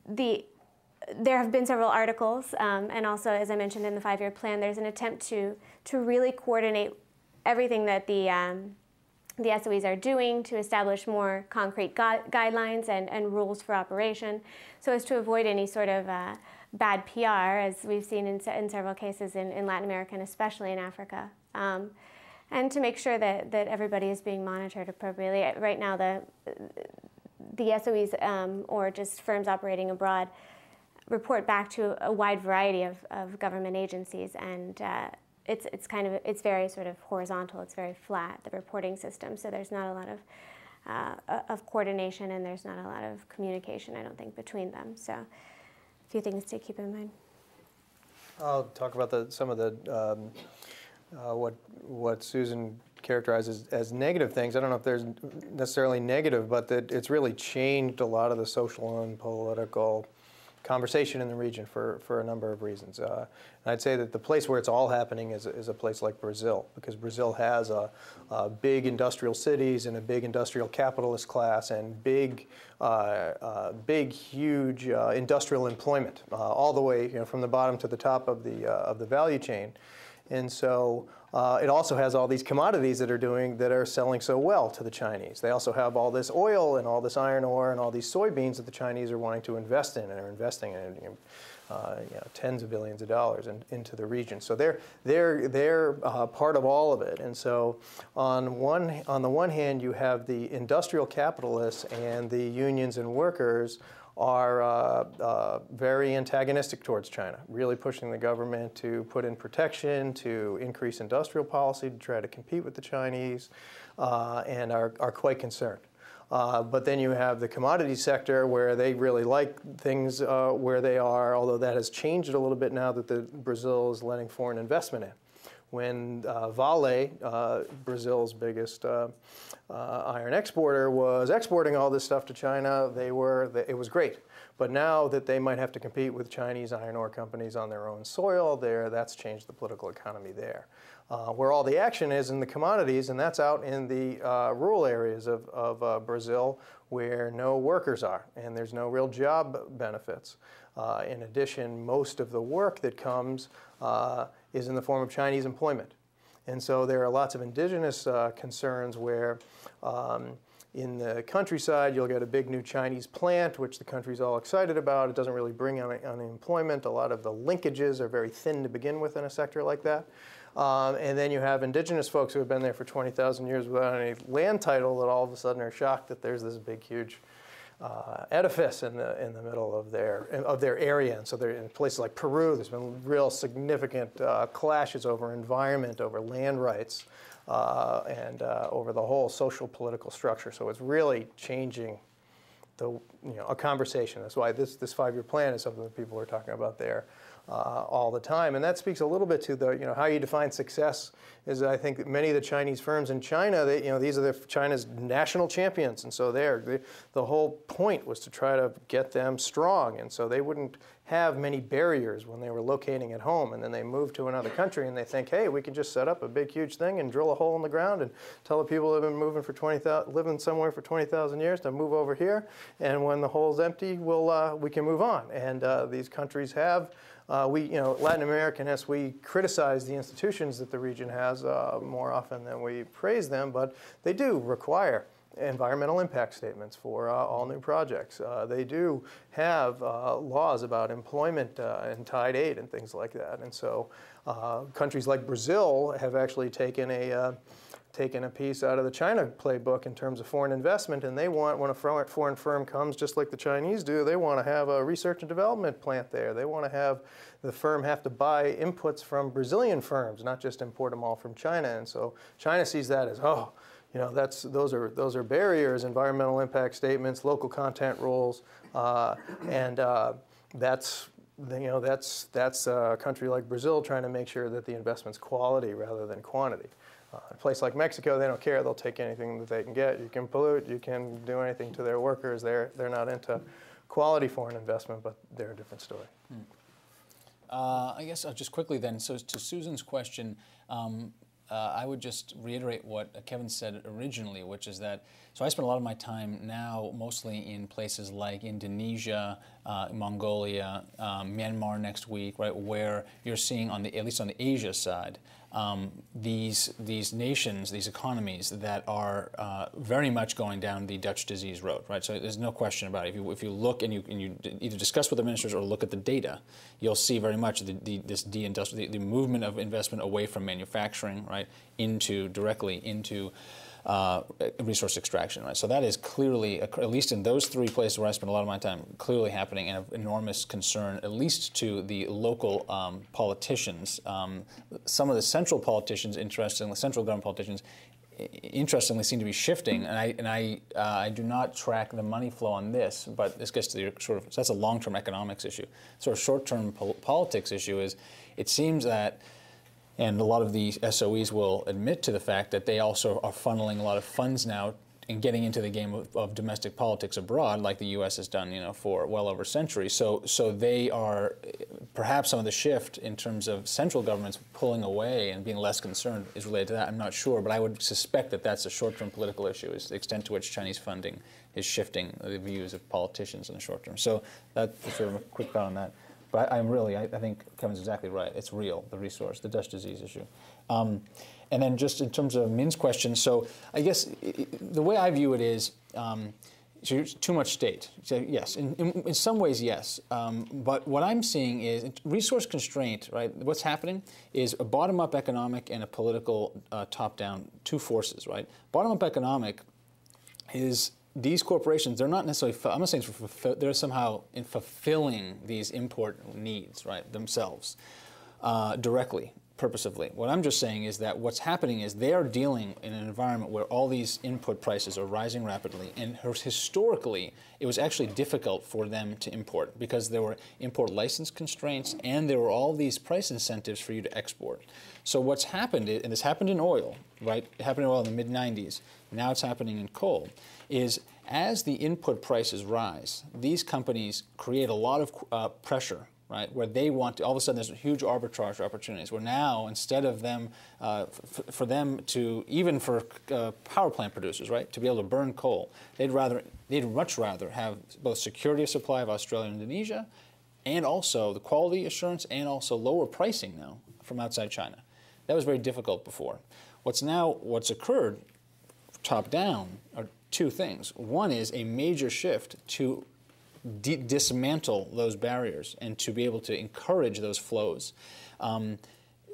Speaker 3: the there have been several articles, um, and also, as I mentioned in the five-year plan, there's an attempt to to really coordinate everything that the um, the SOEs are doing to establish more concrete gu guidelines and, and rules for operation, so as to avoid any sort of uh, bad PR, as we've seen in, in several cases in, in, Latin America and especially in Africa. Um, and to make sure that, that everybody is being monitored appropriately. Right now, the the SOEs um, or just firms operating abroad report back to a wide variety of, of government agencies and uh, it's, it's kind of it's very sort of horizontal it's very flat the reporting system so there's not a lot of uh, of coordination and there's not a lot of communication I don't think between them so a few things to keep in mind
Speaker 2: I'll talk about the, some of the um, uh, what what Susan characterizes as negative things. I don't know if there's necessarily negative, but that it's really changed a lot of the social and political conversation in the region for, for a number of reasons. Uh, and I'd say that the place where it's all happening is, is a place like Brazil, because Brazil has a, a big industrial cities and a big industrial capitalist class and big, uh, uh, big, huge uh, industrial employment, uh, all the way you know, from the bottom to the top of the, uh, of the value chain. And so uh, it also has all these commodities that are doing that are selling so well to the Chinese. They also have all this oil and all this iron ore and all these soybeans that the Chinese are wanting to invest in and are investing in. You know, uh, you know, tens of billions of dollars in, into the region. So they're they're they're uh, part of all of it. And so on one on the one hand, you have the industrial capitalists and the unions and workers are uh, uh, very antagonistic towards China, really pushing the government to put in protection, to increase industrial policy, to try to compete with the Chinese, uh, and are, are quite concerned. Uh, but then you have the commodity sector where they really like things uh, where they are, although that has changed a little bit now that the, Brazil is letting foreign investment in when uh, Vale, uh, Brazil's biggest uh, uh, iron exporter, was exporting all this stuff to China, they were it was great. But now that they might have to compete with Chinese iron ore companies on their own soil, there that's changed the political economy there. Uh, where all the action is in the commodities, and that's out in the uh, rural areas of, of Brazil where no workers are and there's no real job benefits. in addition, most of the work that comes is in the form of Chinese employment. And so there are lots of indigenous uh, concerns where um, in the countryside you'll get a big new Chinese plant, which the country's all excited about. It doesn't really bring any unemployment. A lot of the linkages are very thin to begin with in a sector like that. Um, and then you have indigenous folks who have been there for 20,000 years without any land title that all of a sudden are shocked that there's this big, huge uh, edifice in the in the middle of their of their area. And so they're in places like Peru. There's been real significant uh, clashes over environment, over land rights, uh, and uh, over the whole social political structure. So it's really changing the you know a conversation. That's why this this five year plan is something that people are talking about there uh, all the time. And that speaks a little bit to the, you know, how you define success is I think many of the Chinese firms in China, they, you know, these are the, China's national champions. And so there, the, the whole point was to try to get them strong. And so they wouldn't have many barriers when they were locating at home. And then they move to another country and they think, hey, we can just set up a big, huge thing and drill a hole in the ground and tell the people that have been moving for 20,000, living somewhere for 20,000 years to move over here. And when the hole's empty, we'll, uh, we can move on. And uh, these countries have uh, we, you know, Latin Americanists, we criticize the institutions that the region has uh, more often than we praise them, but they do require environmental impact statements for uh, all new projects. Uh, they do have uh, laws about employment uh, and tied aid and things like that. And so countries like Brazil have actually taken a taken a piece out of the China playbook in terms of foreign investment, and they want, when a foreign firm comes, just like the Chinese do, they want to have a research and development plant there. They want to have the firm have to buy inputs from Brazilian firms, not just import them all from China. And so China sees that as, oh, you know, that's, those, are, those are barriers, environmental impact statements, local content rules, uh, and uh, that's you know, that's, that's a country like Brazil trying to make sure that the investment's quality rather than quantity. Uh, a place like Mexico, they don't care. They'll take anything that they can get. You can pollute. You can do anything to their workers. They're, they're not into quality foreign investment, but they're a different story. Hmm.
Speaker 4: Uh, I guess I'll just quickly then, so to Susan's question, um, Uh, I would just reiterate what Kevin said originally, which is that, so I spend a lot of my time now mostly in places like Indonesia, uh, Mongolia, um, Myanmar next week, right, where you're seeing on the, at least on the Asia side, um, these these nations, these economies that are uh, very much going down the Dutch disease road, right? So there's no question about it. If you if you look and you and you either discuss with the ministers or look at the data, you'll see very much the, the this de the, the movement of investment away from manufacturing, right, into directly into uh, resource extraction. Right? So that is clearly, at least in those three places where I spend a lot of my time, clearly happening and of enormous concern, at least to the local um, politicians. Um, some of the central politicians, interestingly, central government politicians, interestingly seem to be shifting. And I and I uh, I do not track the money flow on this, but this gets to the sort of so that's a long-term economics issue. Sort of short-term pol- politics issue is it seems that. And a lot of the SOEs will admit to the fact that they also are funneling a lot of funds now and getting into the game of, of, domestic politics abroad, like the U.S. has done, you know, for well over a century. So, so they are perhaps some of the shift in terms of central governments pulling away and being less concerned is related to that. I'm not sure, but I would suspect that that's a short-term political issue: is the extent to which Chinese funding is shifting the views of politicians in the short term. So that's sort of a quick thought on that. But I, am really, I, I, think Kevin's exactly right. It's real, the resource, the Dutch disease issue. Um, and then just in terms of Min's question, so I guess the way I view it is um, too much state. So yes, in, in, in, some ways, yes. Um, but what I'm seeing is resource constraint, right? What's happening is a bottom-up economic and a political uh, top-down, two forces, right? Bottom-up economic is these corporations, they're not necessarily, I'm not saying they're somehow in fulfilling these import needs, right, themselves uh, directly purposively. What I'm just saying is that what's happening is they are dealing in an environment where all these input prices are rising rapidly, and historically, it was actually difficult for them to import because there were import license constraints and there were all these price incentives for you to export. So what's happened, and this happened in oil, right? It happened in oil in the mid 90s. Now it's happening in coal. Is as the input prices rise, these companies create a lot of uh, pressure right? Where they want to, all of a sudden there's a huge arbitrage opportunities. Where now, instead of them, uh, for them to, even for uh, power plant producers, right, to be able to burn coal, they'd rather, they'd much rather have both security of supply of Australia and Indonesia, and also the quality assurance, and also lower pricing now from outside China. That was very difficult before. What's now, what's occurred, top down, are two things. One is a major shift to dismantle those barriers and to be able to encourage those flows. Um,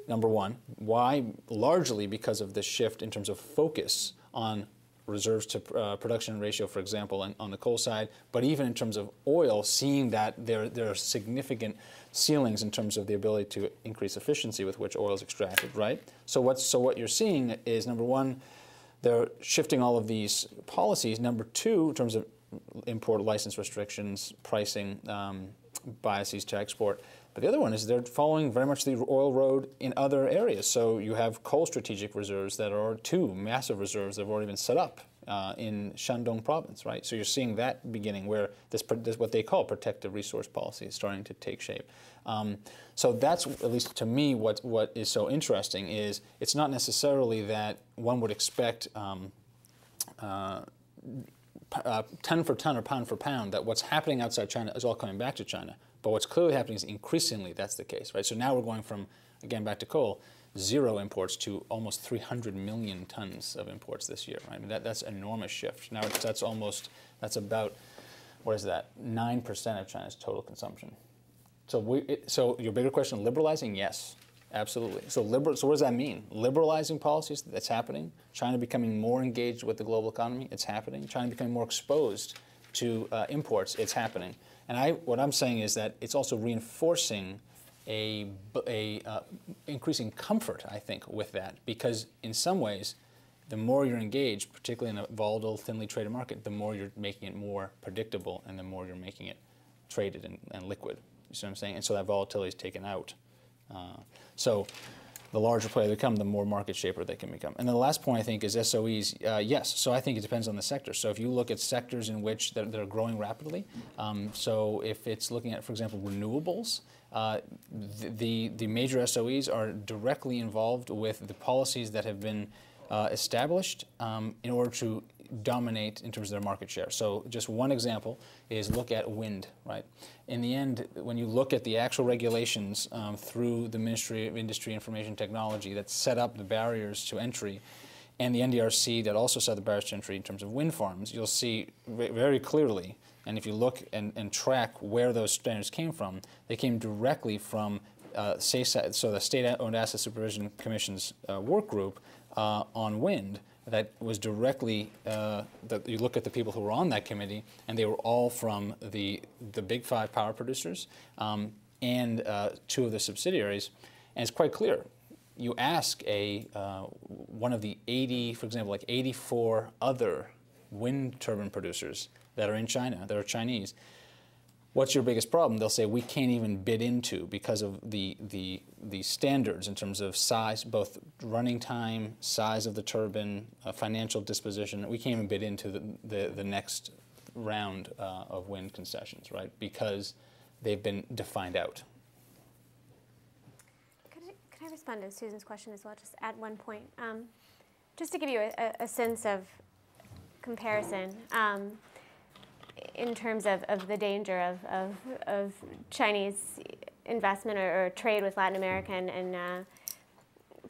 Speaker 4: number one, why? Largely because of the shift in terms of focus on reserves to uh, production ratio, for example, on, on, the coal side, but even in terms of oil, seeing that there, there are significant ceilings in terms of the ability to increase efficiency with which oil is extracted, right? So, what's, so what you're seeing is number one, they're shifting all of these policies. Number two, in terms of import license restrictions, pricing, um, biases to export. But the other one is they're following very much the oil road in other areas. So you have coal strategic reserves that are two massive reserves that have already been set up uh, in Shandong province, right? So you're seeing that beginning where this, this what they call protective resource policy is starting to take shape. Um, so that's at least to me what what is so interesting is it's not necessarily that one would expect. Um, uh, uh, ton for ton or pound for pound that what's happening outside China is all coming back to China. But what's clearly happening is increasingly that's the case, right? So now we're going from, again, back to coal, zero imports to almost 300 million tons of imports this year, right? I mean, that, that's enormous shift. Now that's almost, that's about, what is that, 9% of China's total consumption. So, we, it, so your bigger question, liberalizing, yes. Absolutely. So, liberal, so what does that mean? Liberalizing policies, that's happening. China becoming more engaged with the global economy, it's happening. China becoming more exposed to uh, imports, it's happening. And I, what I'm saying is that it's also reinforcing a, a uh, increasing comfort, I think, with that, because in some ways, the more you're engaged, particularly in a volatile, thinly traded market, the more you're making it more predictable, and the more you're making it traded and, and liquid. You see what I'm saying? And so that volatility is taken out. Uh, so the larger player they become, the more market shaper they can become. And then the last point I think is SOEs. Uh, yes, so I think it depends on the sector. So if you look at sectors in which that are growing rapidly, um, so if it's looking at, for example, renewables, uh, the, the major SOEs are directly involved with the policies that have been uh, established um, in order to dominate in terms of their market share. So just one example is look at wind, right? In the end, when you look at the actual regulations um, through the Ministry of Industry Information Technology that set up the barriers to entry, and the NDRC that also set the barriers to entry in terms of wind farms, you'll see very clearly, and if you look and, and track where those standards came from, they came directly from uh, so the State-Owned Asset Supervision Commission's uh, work group uh, on wind, that was directly uh, that you look at the people who were on that committee, and they were all from the the big five power producers um, and uh, two of the subsidiaries, and it's quite clear. you ask a uh, one of the 80, for example, like 84 other wind turbine producers that are in China, that are Chinese, what's your biggest problem? They'll say we can't even bid into because of the the the standards in terms of size, both running time, size of the turbine, uh, financial disposition. We can't even bid into the the, the next round uh, of wind concessions, right? Because they've been defined out.
Speaker 3: Could I, could I respond to Susan's question as well? Just add one point. Um, just to give you a, a sense of comparison um, in terms of, of the danger of, of, of Chinese investment or, or, trade with Latin America and, uh,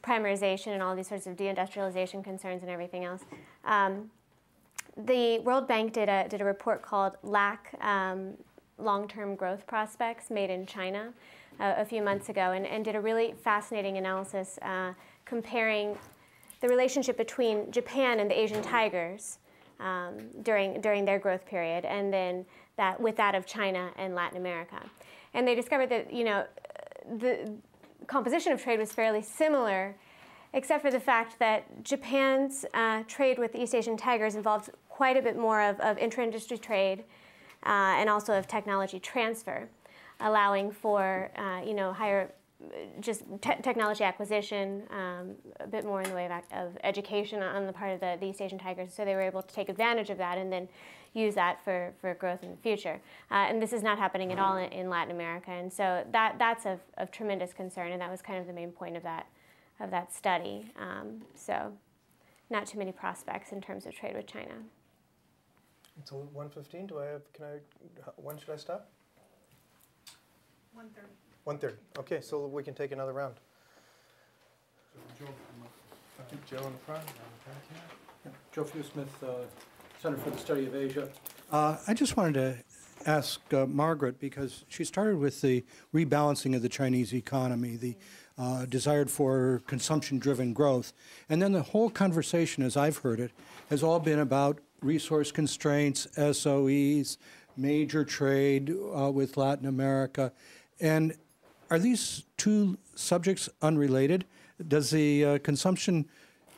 Speaker 3: primarization and all these sorts of deindustrialization concerns and everything else. Um, the World Bank did a, did a report called LAC um, Long-Term Growth Prospects Made in China uh, a few months ago and, and did a really fascinating analysis uh, comparing the relationship between Japan and the Asian tigers um, during, during their growth period and then that with that of China and Latin America. And they discovered that, you know, the composition of trade was fairly similar except for the fact that Japan's uh, trade with the East Asian tigers involved quite a bit more of, of intra-industry trade uh, and also of technology transfer, allowing for uh, you know higher just te technology acquisition, um, a bit more in the way of, of, education on the part of the, the, East Asian tigers. So they were able to take advantage of that and then use that for, for growth in the future. Uh, and this is not happening at all in, in, Latin America. And so that, that's of, of tremendous concern, and that was kind of the main point of that, of that study. Um, so not too many prospects in terms of trade with China.
Speaker 2: It's 1.15. Do I have, can I, when should I stop? 1.30. 1.30. Okay, so we can take another round.
Speaker 9: Joe, I Joe in the front. Joe Fewsmith, uh, Center for the Study of Asia. Uh, I just wanted to ask uh, Margaret, because she started with the rebalancing of the Chinese economy, the uh, desired for consumption-driven growth. And then the whole conversation, as I've heard it, has all been about resource constraints, SOEs, major trade uh, with Latin America. And are these two subjects unrelated? Does the uh, consumption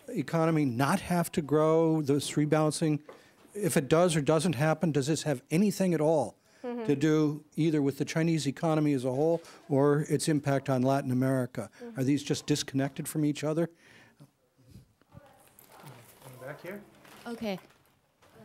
Speaker 9: economy not have to grow, this rebalancing? If it does or doesn't happen, does this have anything at all mm -hmm. to do either with the Chinese economy as a whole or its impact on Latin America? Mm -hmm. Are these just disconnected from each other?
Speaker 2: Back here.
Speaker 10: Okay.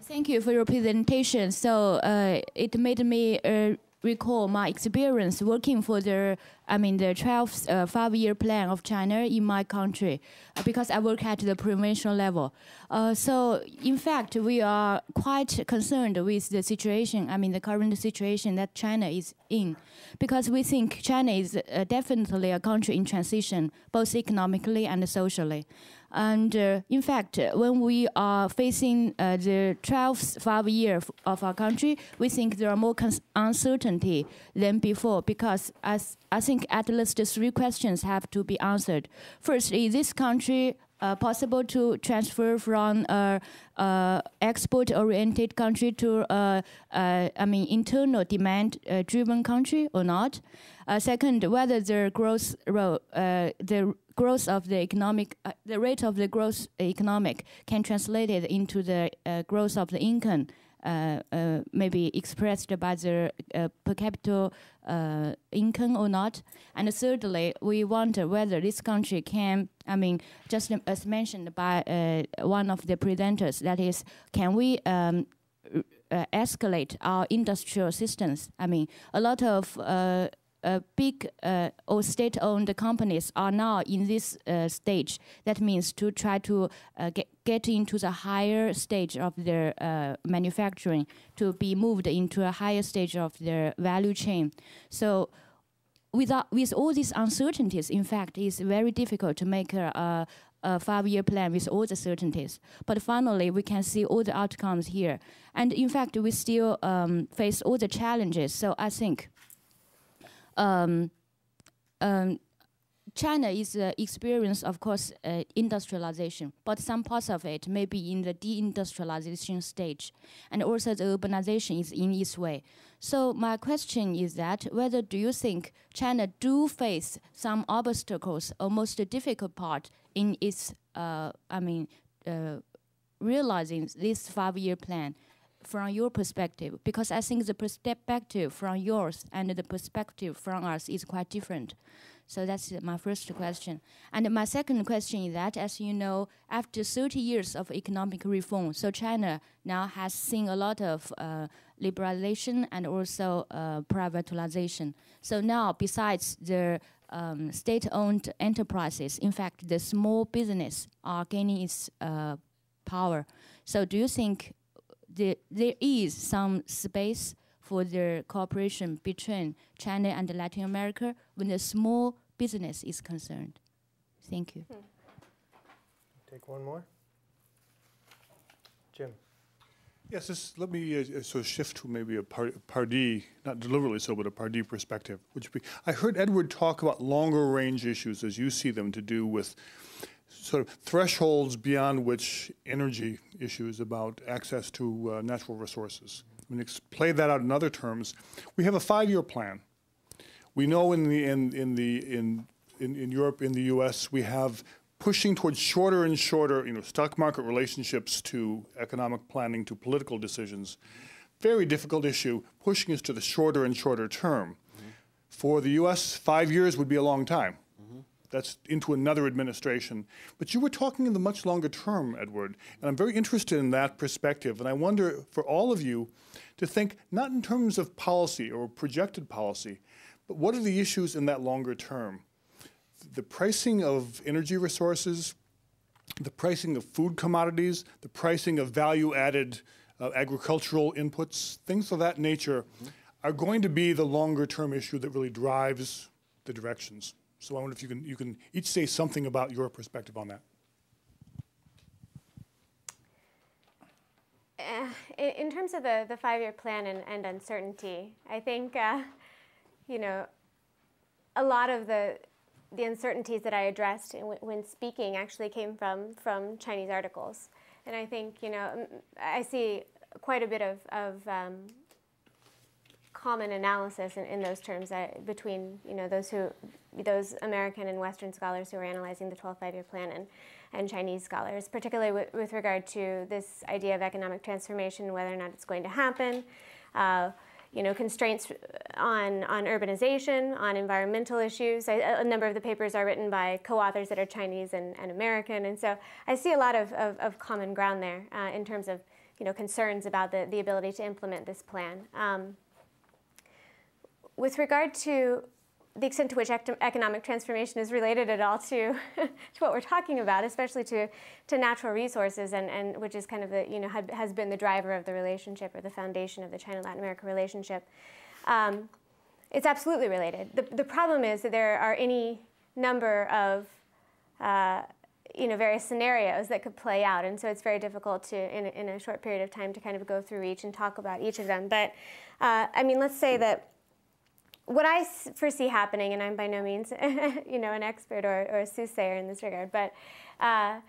Speaker 10: Thank you for your presentation. So uh, it made me uh, recall my experience working for the, I mean, the 12th uh, five-year plan of China in my country, uh, because I work at the provincial level. Uh, so, in fact, we are quite concerned with the situation, I mean, the current situation that China is in, because we think China is uh, definitely a country in transition, both economically and socially. And uh, in fact, when we are facing uh, the 12th five year of our country, we think there are more uncertainty than before because as I think at least three questions have to be answered. First, is this country uh, possible to transfer from a uh, export-oriented country to uh, uh, I mean internal demand-driven country or not? second, whether the growth the growth of the economic, uh, the rate of the growth economic can translate it into the uh, growth of the income, uh, uh maybe expressed by the uh, per capita uh, income or not. And thirdly, we wonder whether this country can, I mean, just as mentioned by one of the presenters, that is, can we um, escalate our industrial systems? I mean, a lot of uh, big uh, or state-owned companies are now in this uh, stage. That means to try to uh, get, get into the higher stage of their uh, manufacturing, to be moved into a higher stage of their value chain. So without, with all these uncertainties, in fact, it's very difficult to make a, a five-year plan with all the certainties. But finally, we can see all the outcomes here. And in fact, we still um, face all the challenges. So I think um, um, China is uh, experience, of course, uh, industrialization, but some parts of it may be in the deindustrialization stage, and also the urbanization is in its way. So my question is that whether do you think China do face some obstacles or most difficult part in its, uh, I mean, uh, realizing this five-year plan from your perspective? Because I think the perspective from yours and the perspective from us is quite different. So that's my first question. And my second question is that, as you know, after 30 years of economic reform, so China now has seen a lot of uh, liberalization and also uh, privatization. So now, besides the um, state-owned enterprises, in fact, the small business are gaining its uh, power. So do you think there, there is some space for the cooperation between China and Latin America when the small business is concerned? Thank you.
Speaker 2: Take one more. Jim.
Speaker 1: Yes, this, let me uh, so shift to maybe a par- Pardee, not deliberately so, but a Pardee perspective. Which be, I heard Edward talk about longer range issues as you see them to do with sort of thresholds beyond which energy issues about access to uh, natural resources. I mean, play that out in other terms. We have a five-year plan. We know in the in in the in in, in Europe, in the U.S., we have pushing towards shorter and shorter, you know, stock market relationships to economic planning to political decisions. Very difficult issue, pushing us to the shorter and shorter term. Mm-hmm. For the U.S., five years would be a long time. That's into another administration. But you were talking in the much longer term, Edward, and I'm very interested in that perspective. And I wonder for all of you to think not in terms of policy or projected policy, but what are the issues in that longer term? the pricing of energy resources, the pricing of food commodities, the pricing of value added uh, agricultural inputs, things of that nature mm-hmm. are going to be the longer term issue that really drives the directions. So I wonder if you can, you can each say something about your perspective on that.
Speaker 3: Uh, in, terms of the, the five year plan and, and, uncertainty, I think, uh, you know, a lot of the the uncertainties that I addressed when speaking actually came from, from Chinese articles. And I think, you know, I see quite a bit of, of um, common analysis in, in those terms uh, between, you know, those who, those American and Western scholars who are analyzing the 12 five-year plan and, and Chinese scholars, particularly with, with regard to this idea of economic transformation, whether or not it's going to happen. Uh, you know, constraints on, on urbanization, on environmental issues. I, a number of the papers are written by co-authors that are Chinese and, and American, and so I see a lot of, of, of common ground there uh, in terms of, you know, concerns about the, the ability to implement this plan. Um, with regard to the extent to which economic transformation is related at all to, to what we're talking about, especially to, to natural resources, and, and which is kind of the, you know, had, has been the driver of the relationship or the foundation of the China-Latin America relationship. Um, it's absolutely related. The, the problem is that there are any number of uh, you know, various scenarios that could play out. And so it's very difficult to, in a, in a short period of time, to kind of go through each and talk about each of them. But uh, I mean, let's say that what I foresee happening, and I'm by no means, you know, an expert or, or a soothsayer in this regard, but uh,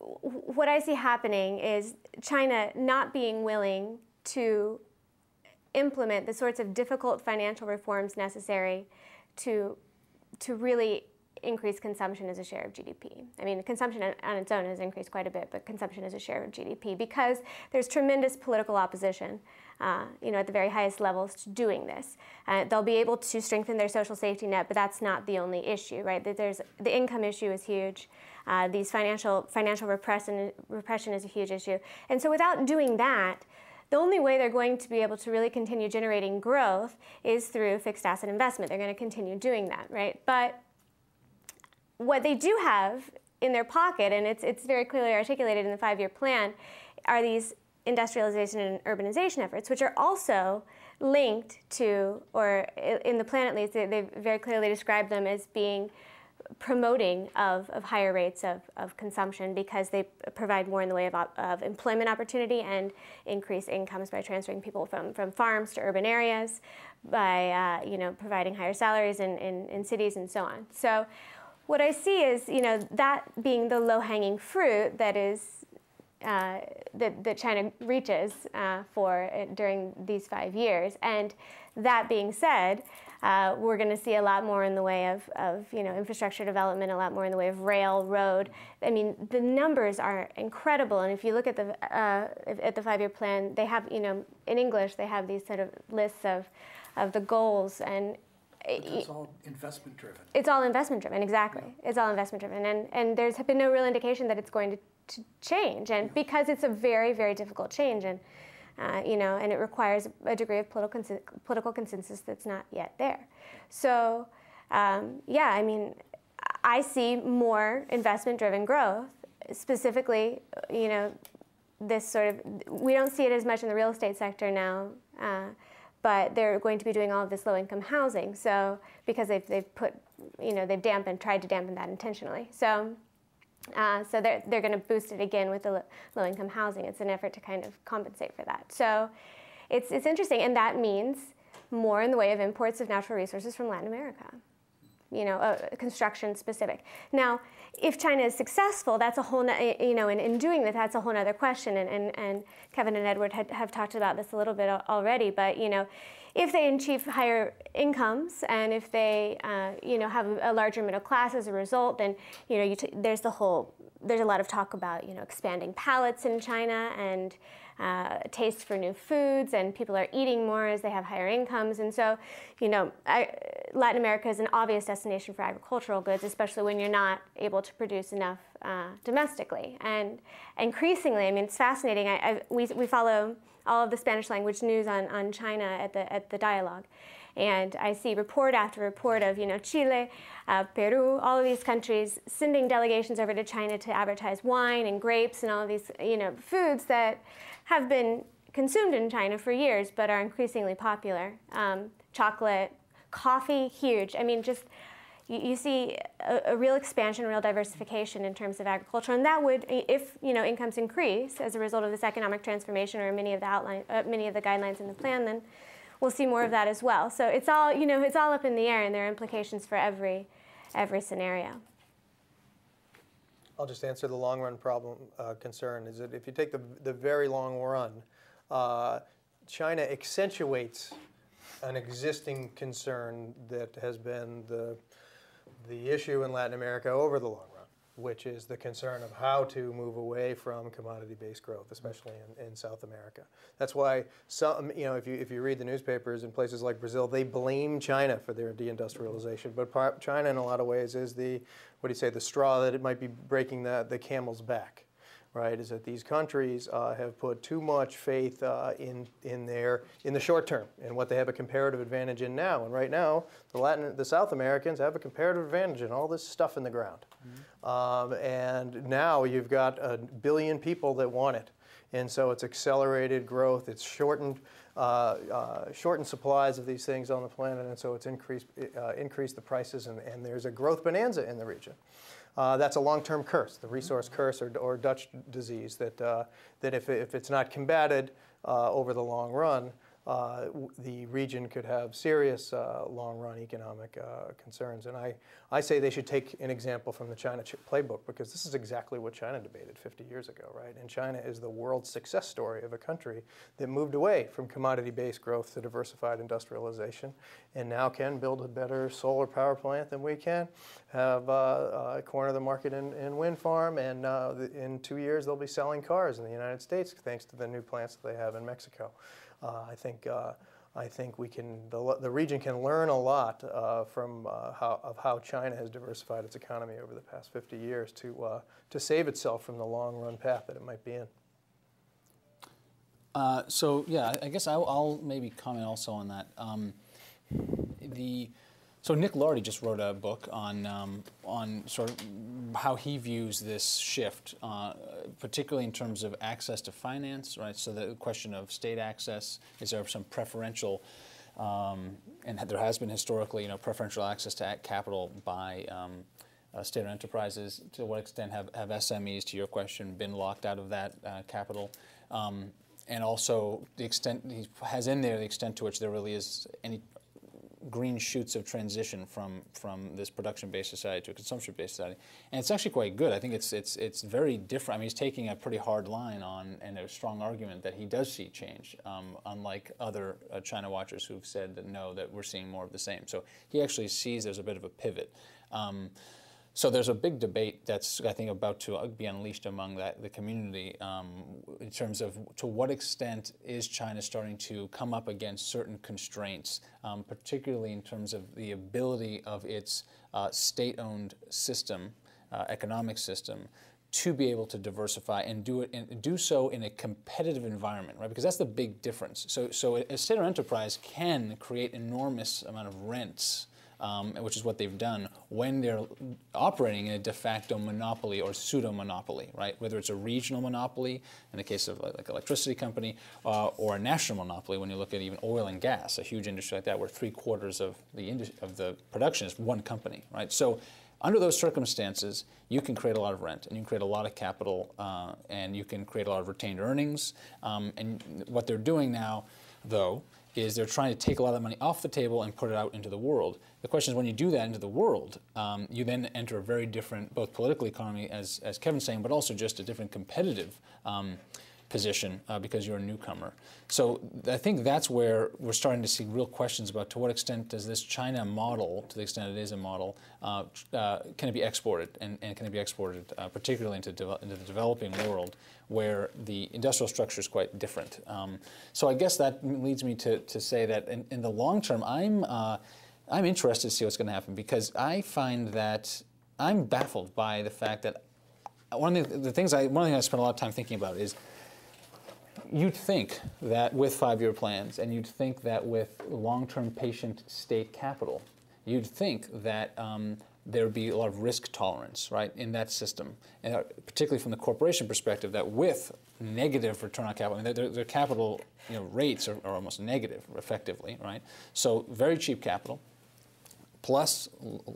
Speaker 3: what I see happening is China not being willing to implement the sorts of difficult financial reforms necessary to to really increase consumption as a share of GDP. I mean, consumption on its own has increased quite a bit, but consumption as a share of GDP because there's tremendous political opposition uh, you know, at the very highest levels to doing this. Uh, they'll be able to strengthen their social safety net, but that's not the only issue, right? That there's the income issue is huge. Uh, these financial financial repression repression is a huge issue, and so without doing that. The only way they're going to be able to really continue generating growth is through fixed asset investment. They're going to continue doing that, right? But what they do have in their pocket, and it's, it's very clearly articulated in the five year plan, are these industrialization and urbanization efforts, which are also linked to, or in the plan at least, they, they very clearly describe them as being promoting of, of higher rates of, of consumption because they provide more in the way of, of employment opportunity and increase incomes by transferring people from, from farms to urban areas, by uh, you know providing higher salaries in, in, in cities and so on. So what I see is you know that being the low-hanging fruit that is uh, that, that China reaches uh, for uh, during these five years. And that being said, uh, we're going to see a lot more in the way of, of you know infrastructure development, a lot more in the way of rail, road. I mean, the numbers are incredible. And if you look at the uh, at the five-year plan, they have you know in English they have these sort of lists of of the goals and.
Speaker 9: But that's all investment driven.
Speaker 3: It's all investment driven, exactly. Yeah. It's all investment driven, and and there's been no real indication that it's going to, to change, and yeah. because it's a very very difficult change, and uh, you know, and it requires a degree of political, consen- political consensus that's not yet there. So, um, yeah, I mean, I see more investment-driven growth, specifically, you know, this sort of, we don't see it as much in the real estate sector now, uh, but they're going to be doing all of this low-income housing, so, because they've, they've put, you know, they've dampened, tried to dampen that intentionally. So, uh, so they're, they're going to boost it again with the low income housing. It's an effort to kind of compensate for that. So it's, it's interesting, and that means more in the way of imports of natural resources from Latin America, you know, uh, construction specific. Now, if China is successful, that's a whole, you know, in, in doing that, that's a whole other question. And, and, and Kevin and Edward had, have talked about this a little bit already, but, you know, if they achieve higher incomes and if they, uh, you know, have a larger middle class as a result, then, you know, you there's the whole, there's a lot of talk about, you know, expanding palates in China and uh, taste for new foods, and people are eating more as they have higher incomes. And so, you know, I, Latin America is an obvious destination for agricultural goods, especially when you're not able to produce enough uh, domestically. And increasingly, I mean, it's fascinating. I, I, we, we follow all of the Spanish language news on, on China at the, at the dialogue. And I see report after report of, you know, Chile, uh, Peru, all of these countries sending delegations over to China to advertise wine and grapes and all of these, you know, foods that have been consumed in China for years but are increasingly popular. Um, chocolate, coffee, huge. I mean, just you, you see a, a, real expansion, real diversification in terms of agriculture, and that would, if you know, incomes increase as a result of this economic transformation or many of the outline, uh, many of the guidelines in the plan, then we'll see more of that as well. So it's all, you know, it's all up in the air, and there are implications for every, every scenario.
Speaker 2: I'll just answer the long run problem uh, concern. Is that if you take the the very long run, uh, China accentuates an existing concern that has been the the issue in Latin America over the long run, which is the concern of how to move away from commodity-based growth, especially in, in South America. That's why some, you know, if you if you read the newspapers in places like Brazil, they blame China for their deindustrialization. But China, in a lot of ways, is the what do you say, the straw that it might be breaking the the camel's back right, is that these countries uh, have put too much faith uh, in, in, their, in the short term and what they have a comparative advantage in now. And right now, the, Latin, the South Americans have a comparative advantage in all this stuff in the ground. Mm-hmm. Um, and now you've got a billion people that want it. And so it's accelerated growth, it's shortened, uh, uh, shortened supplies of these things on the planet, and so it's increased, uh, increased the prices, and, and there's a growth bonanza in the region. Uh, that's a long-term curse, the resource curse or, or Dutch disease, that, uh, that if, if it's not combated uh, over the long run, uh, the region could have serious uh, long-run economic uh, concerns. And I, I say they should take an example from the China playbook because this is exactly what China debated 50 years ago, right? And China is the world success story of a country that moved away from commodity-based growth to diversified industrialization and now can build a better solar power plant than we can, have uh, a corner of the market in, in wind farm, and uh, in two years they'll be selling cars in the United States thanks to the new plants that they have in Mexico. Uh, I think uh, I think we can the, the region can learn a lot uh, from how, of how China has diversified its economy over the past 50 years to to save itself from the long run path that it might be in.
Speaker 4: Uh, so yeah, I guess I'll, I'll, maybe comment also on that. Um, the so Nick Lardy just wrote a book on um, on sort of how he views this shift, uh, particularly in terms of access to finance, right? So the question of state access is there some preferential, um, and there has been historically, you know, preferential access to capital by um, uh, state enterprises. To what extent have, have SMEs, to your question, been locked out of that uh, capital? Um, and also the extent he has in there the extent to which there really is any green shoots of transition from from this production-based society to a consumption-based society, and it's actually quite good. I think it's it's it's very different. I mean, he's taking a pretty hard line on and a strong argument that he does see change, um, unlike other uh, China watchers who've said that no, that we're seeing more of the same. So he actually sees there's a bit of a pivot. Um, so there's a big debate that's I think about to be unleashed among that the community um, in terms of to what extent is China starting to come up against certain constraints, um, particularly in terms of the ability of its uh, state-owned system, uh, economic system, to be able to diversify and do it and do so in a competitive environment, right? Because that's the big difference. So, so a state-owned enterprise can create enormous amount of rents um, which is what they've done when they're operating in a de facto monopoly or pseudo monopoly, right? Whether it's a regional monopoly in the case of like electricity company, uh, or a national monopoly when you look at even oil and gas, a huge industry like that, where three quarters of the of the production is one company, right? So. Under those circumstances, you can create a lot of rent and you can create a lot of capital uh, and you can create a lot of retained earnings. Um, and what they're doing now, though, is they're trying to take a lot of that money off the table and put it out into the world. The question is, when you do that into the world, um, you then enter a very different, both political economy, as, as Kevin's saying, but also just a different competitive um, position uh, because you're a newcomer. So I think that's where we're starting to see real questions about to what extent does this China model, to the extent it is a model, uh, uh, can it be exported and, and can it be exported uh, particularly into, into, the developing world where the industrial structure is quite different. Um, so I guess that leads me to, to say that in, in the long term, I'm, uh, I'm interested to see what's going to happen because I find that I'm baffled by the fact that one of the, the things I, one things I spend a lot of time thinking about is you'd think that with five-year plans and you'd think that with long-term patient state capital, you'd think that um, there would be a lot of risk tolerance, right, in that system, and uh, particularly from the corporation perspective, that with negative return on capital, I mean, their, their capital you know, rates are, are almost negative, effectively, right? So very cheap capital, plus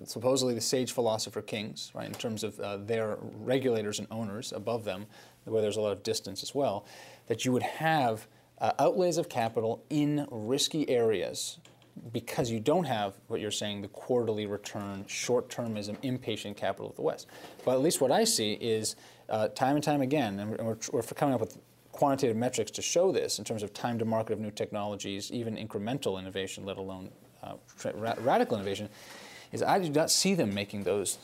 Speaker 4: supposedly the sage philosopher kings, right, in terms of uh, their regulators and owners above them, where there's a lot of distance as well that you would have uh, outlays of capital in risky areas because you don't have what you're saying the quarterly return, short termism, impatient capital of the West. But at least what I see is uh, time and time again, and we're, we're coming up with quantitative metrics to show this in terms of time to market of new technologies, even incremental innovation, let alone uh, ra radical innovation, is I do not see them making those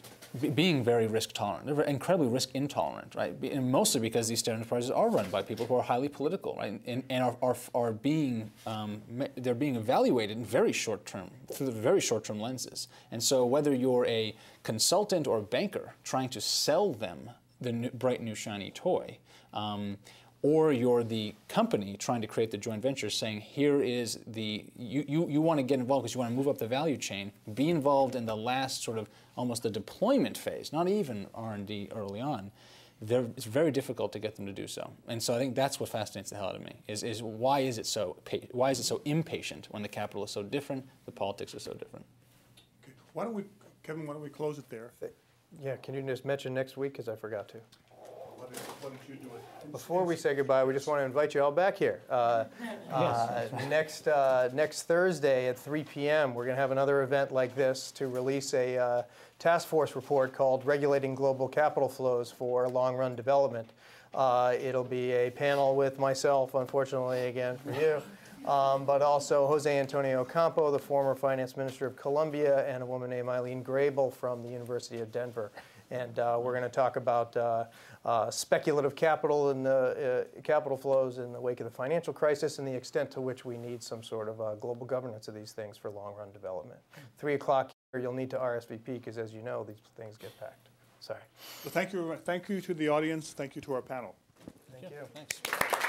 Speaker 4: being very risk tolerant. They're incredibly risk intolerant, right? And mostly because these state enterprises are run by people who are highly political, right? And, and are, are, are being um, they're being evaluated in very short term through the very short term lenses. And so whether you're a consultant or a banker trying to sell them the new, bright new shiny toy. Um, or you're the company trying to create the joint venture saying here is the you, you, you want to get involved because you want to move up the value chain be involved in the last sort of almost the deployment phase not even r&d early on They're, it's very difficult to get them to do so. And so i think that's what fascinates the hell out of me is, is why is it so why is it so impatient when the capital is so different the politics are so different?
Speaker 1: Okay. why don't we kevin why don't we close it there?
Speaker 2: Yeah can you just mention next week? Because i forgot to
Speaker 1: why don't you do it?
Speaker 2: Before we say goodbye, we just want to invite you all back here. Uh, uh, next, uh, next Thursday at 3 p.m., we're going to have another event like this to release a uh, task force report called Regulating Global Capital Flows for Long Run Development. Uh, it'll be a panel with myself, unfortunately, again, for you. Um, but also Jose Antonio Ocampo, the former finance minister of Colombia, and a woman named Ilene Grabel from the University of Denver. And uh, we're going to talk about uh, uh, speculative capital and the uh, capital flows in the wake of the financial crisis and the extent to which we need some sort of uh, global governance of these things for long-run development. Three o'clock here, you'll need to RSVP because, as you know, these things get packed. Sorry.
Speaker 1: Well, thank you. Thank you to the audience. Thank you to our panel.
Speaker 2: Thank you.
Speaker 4: Thanks.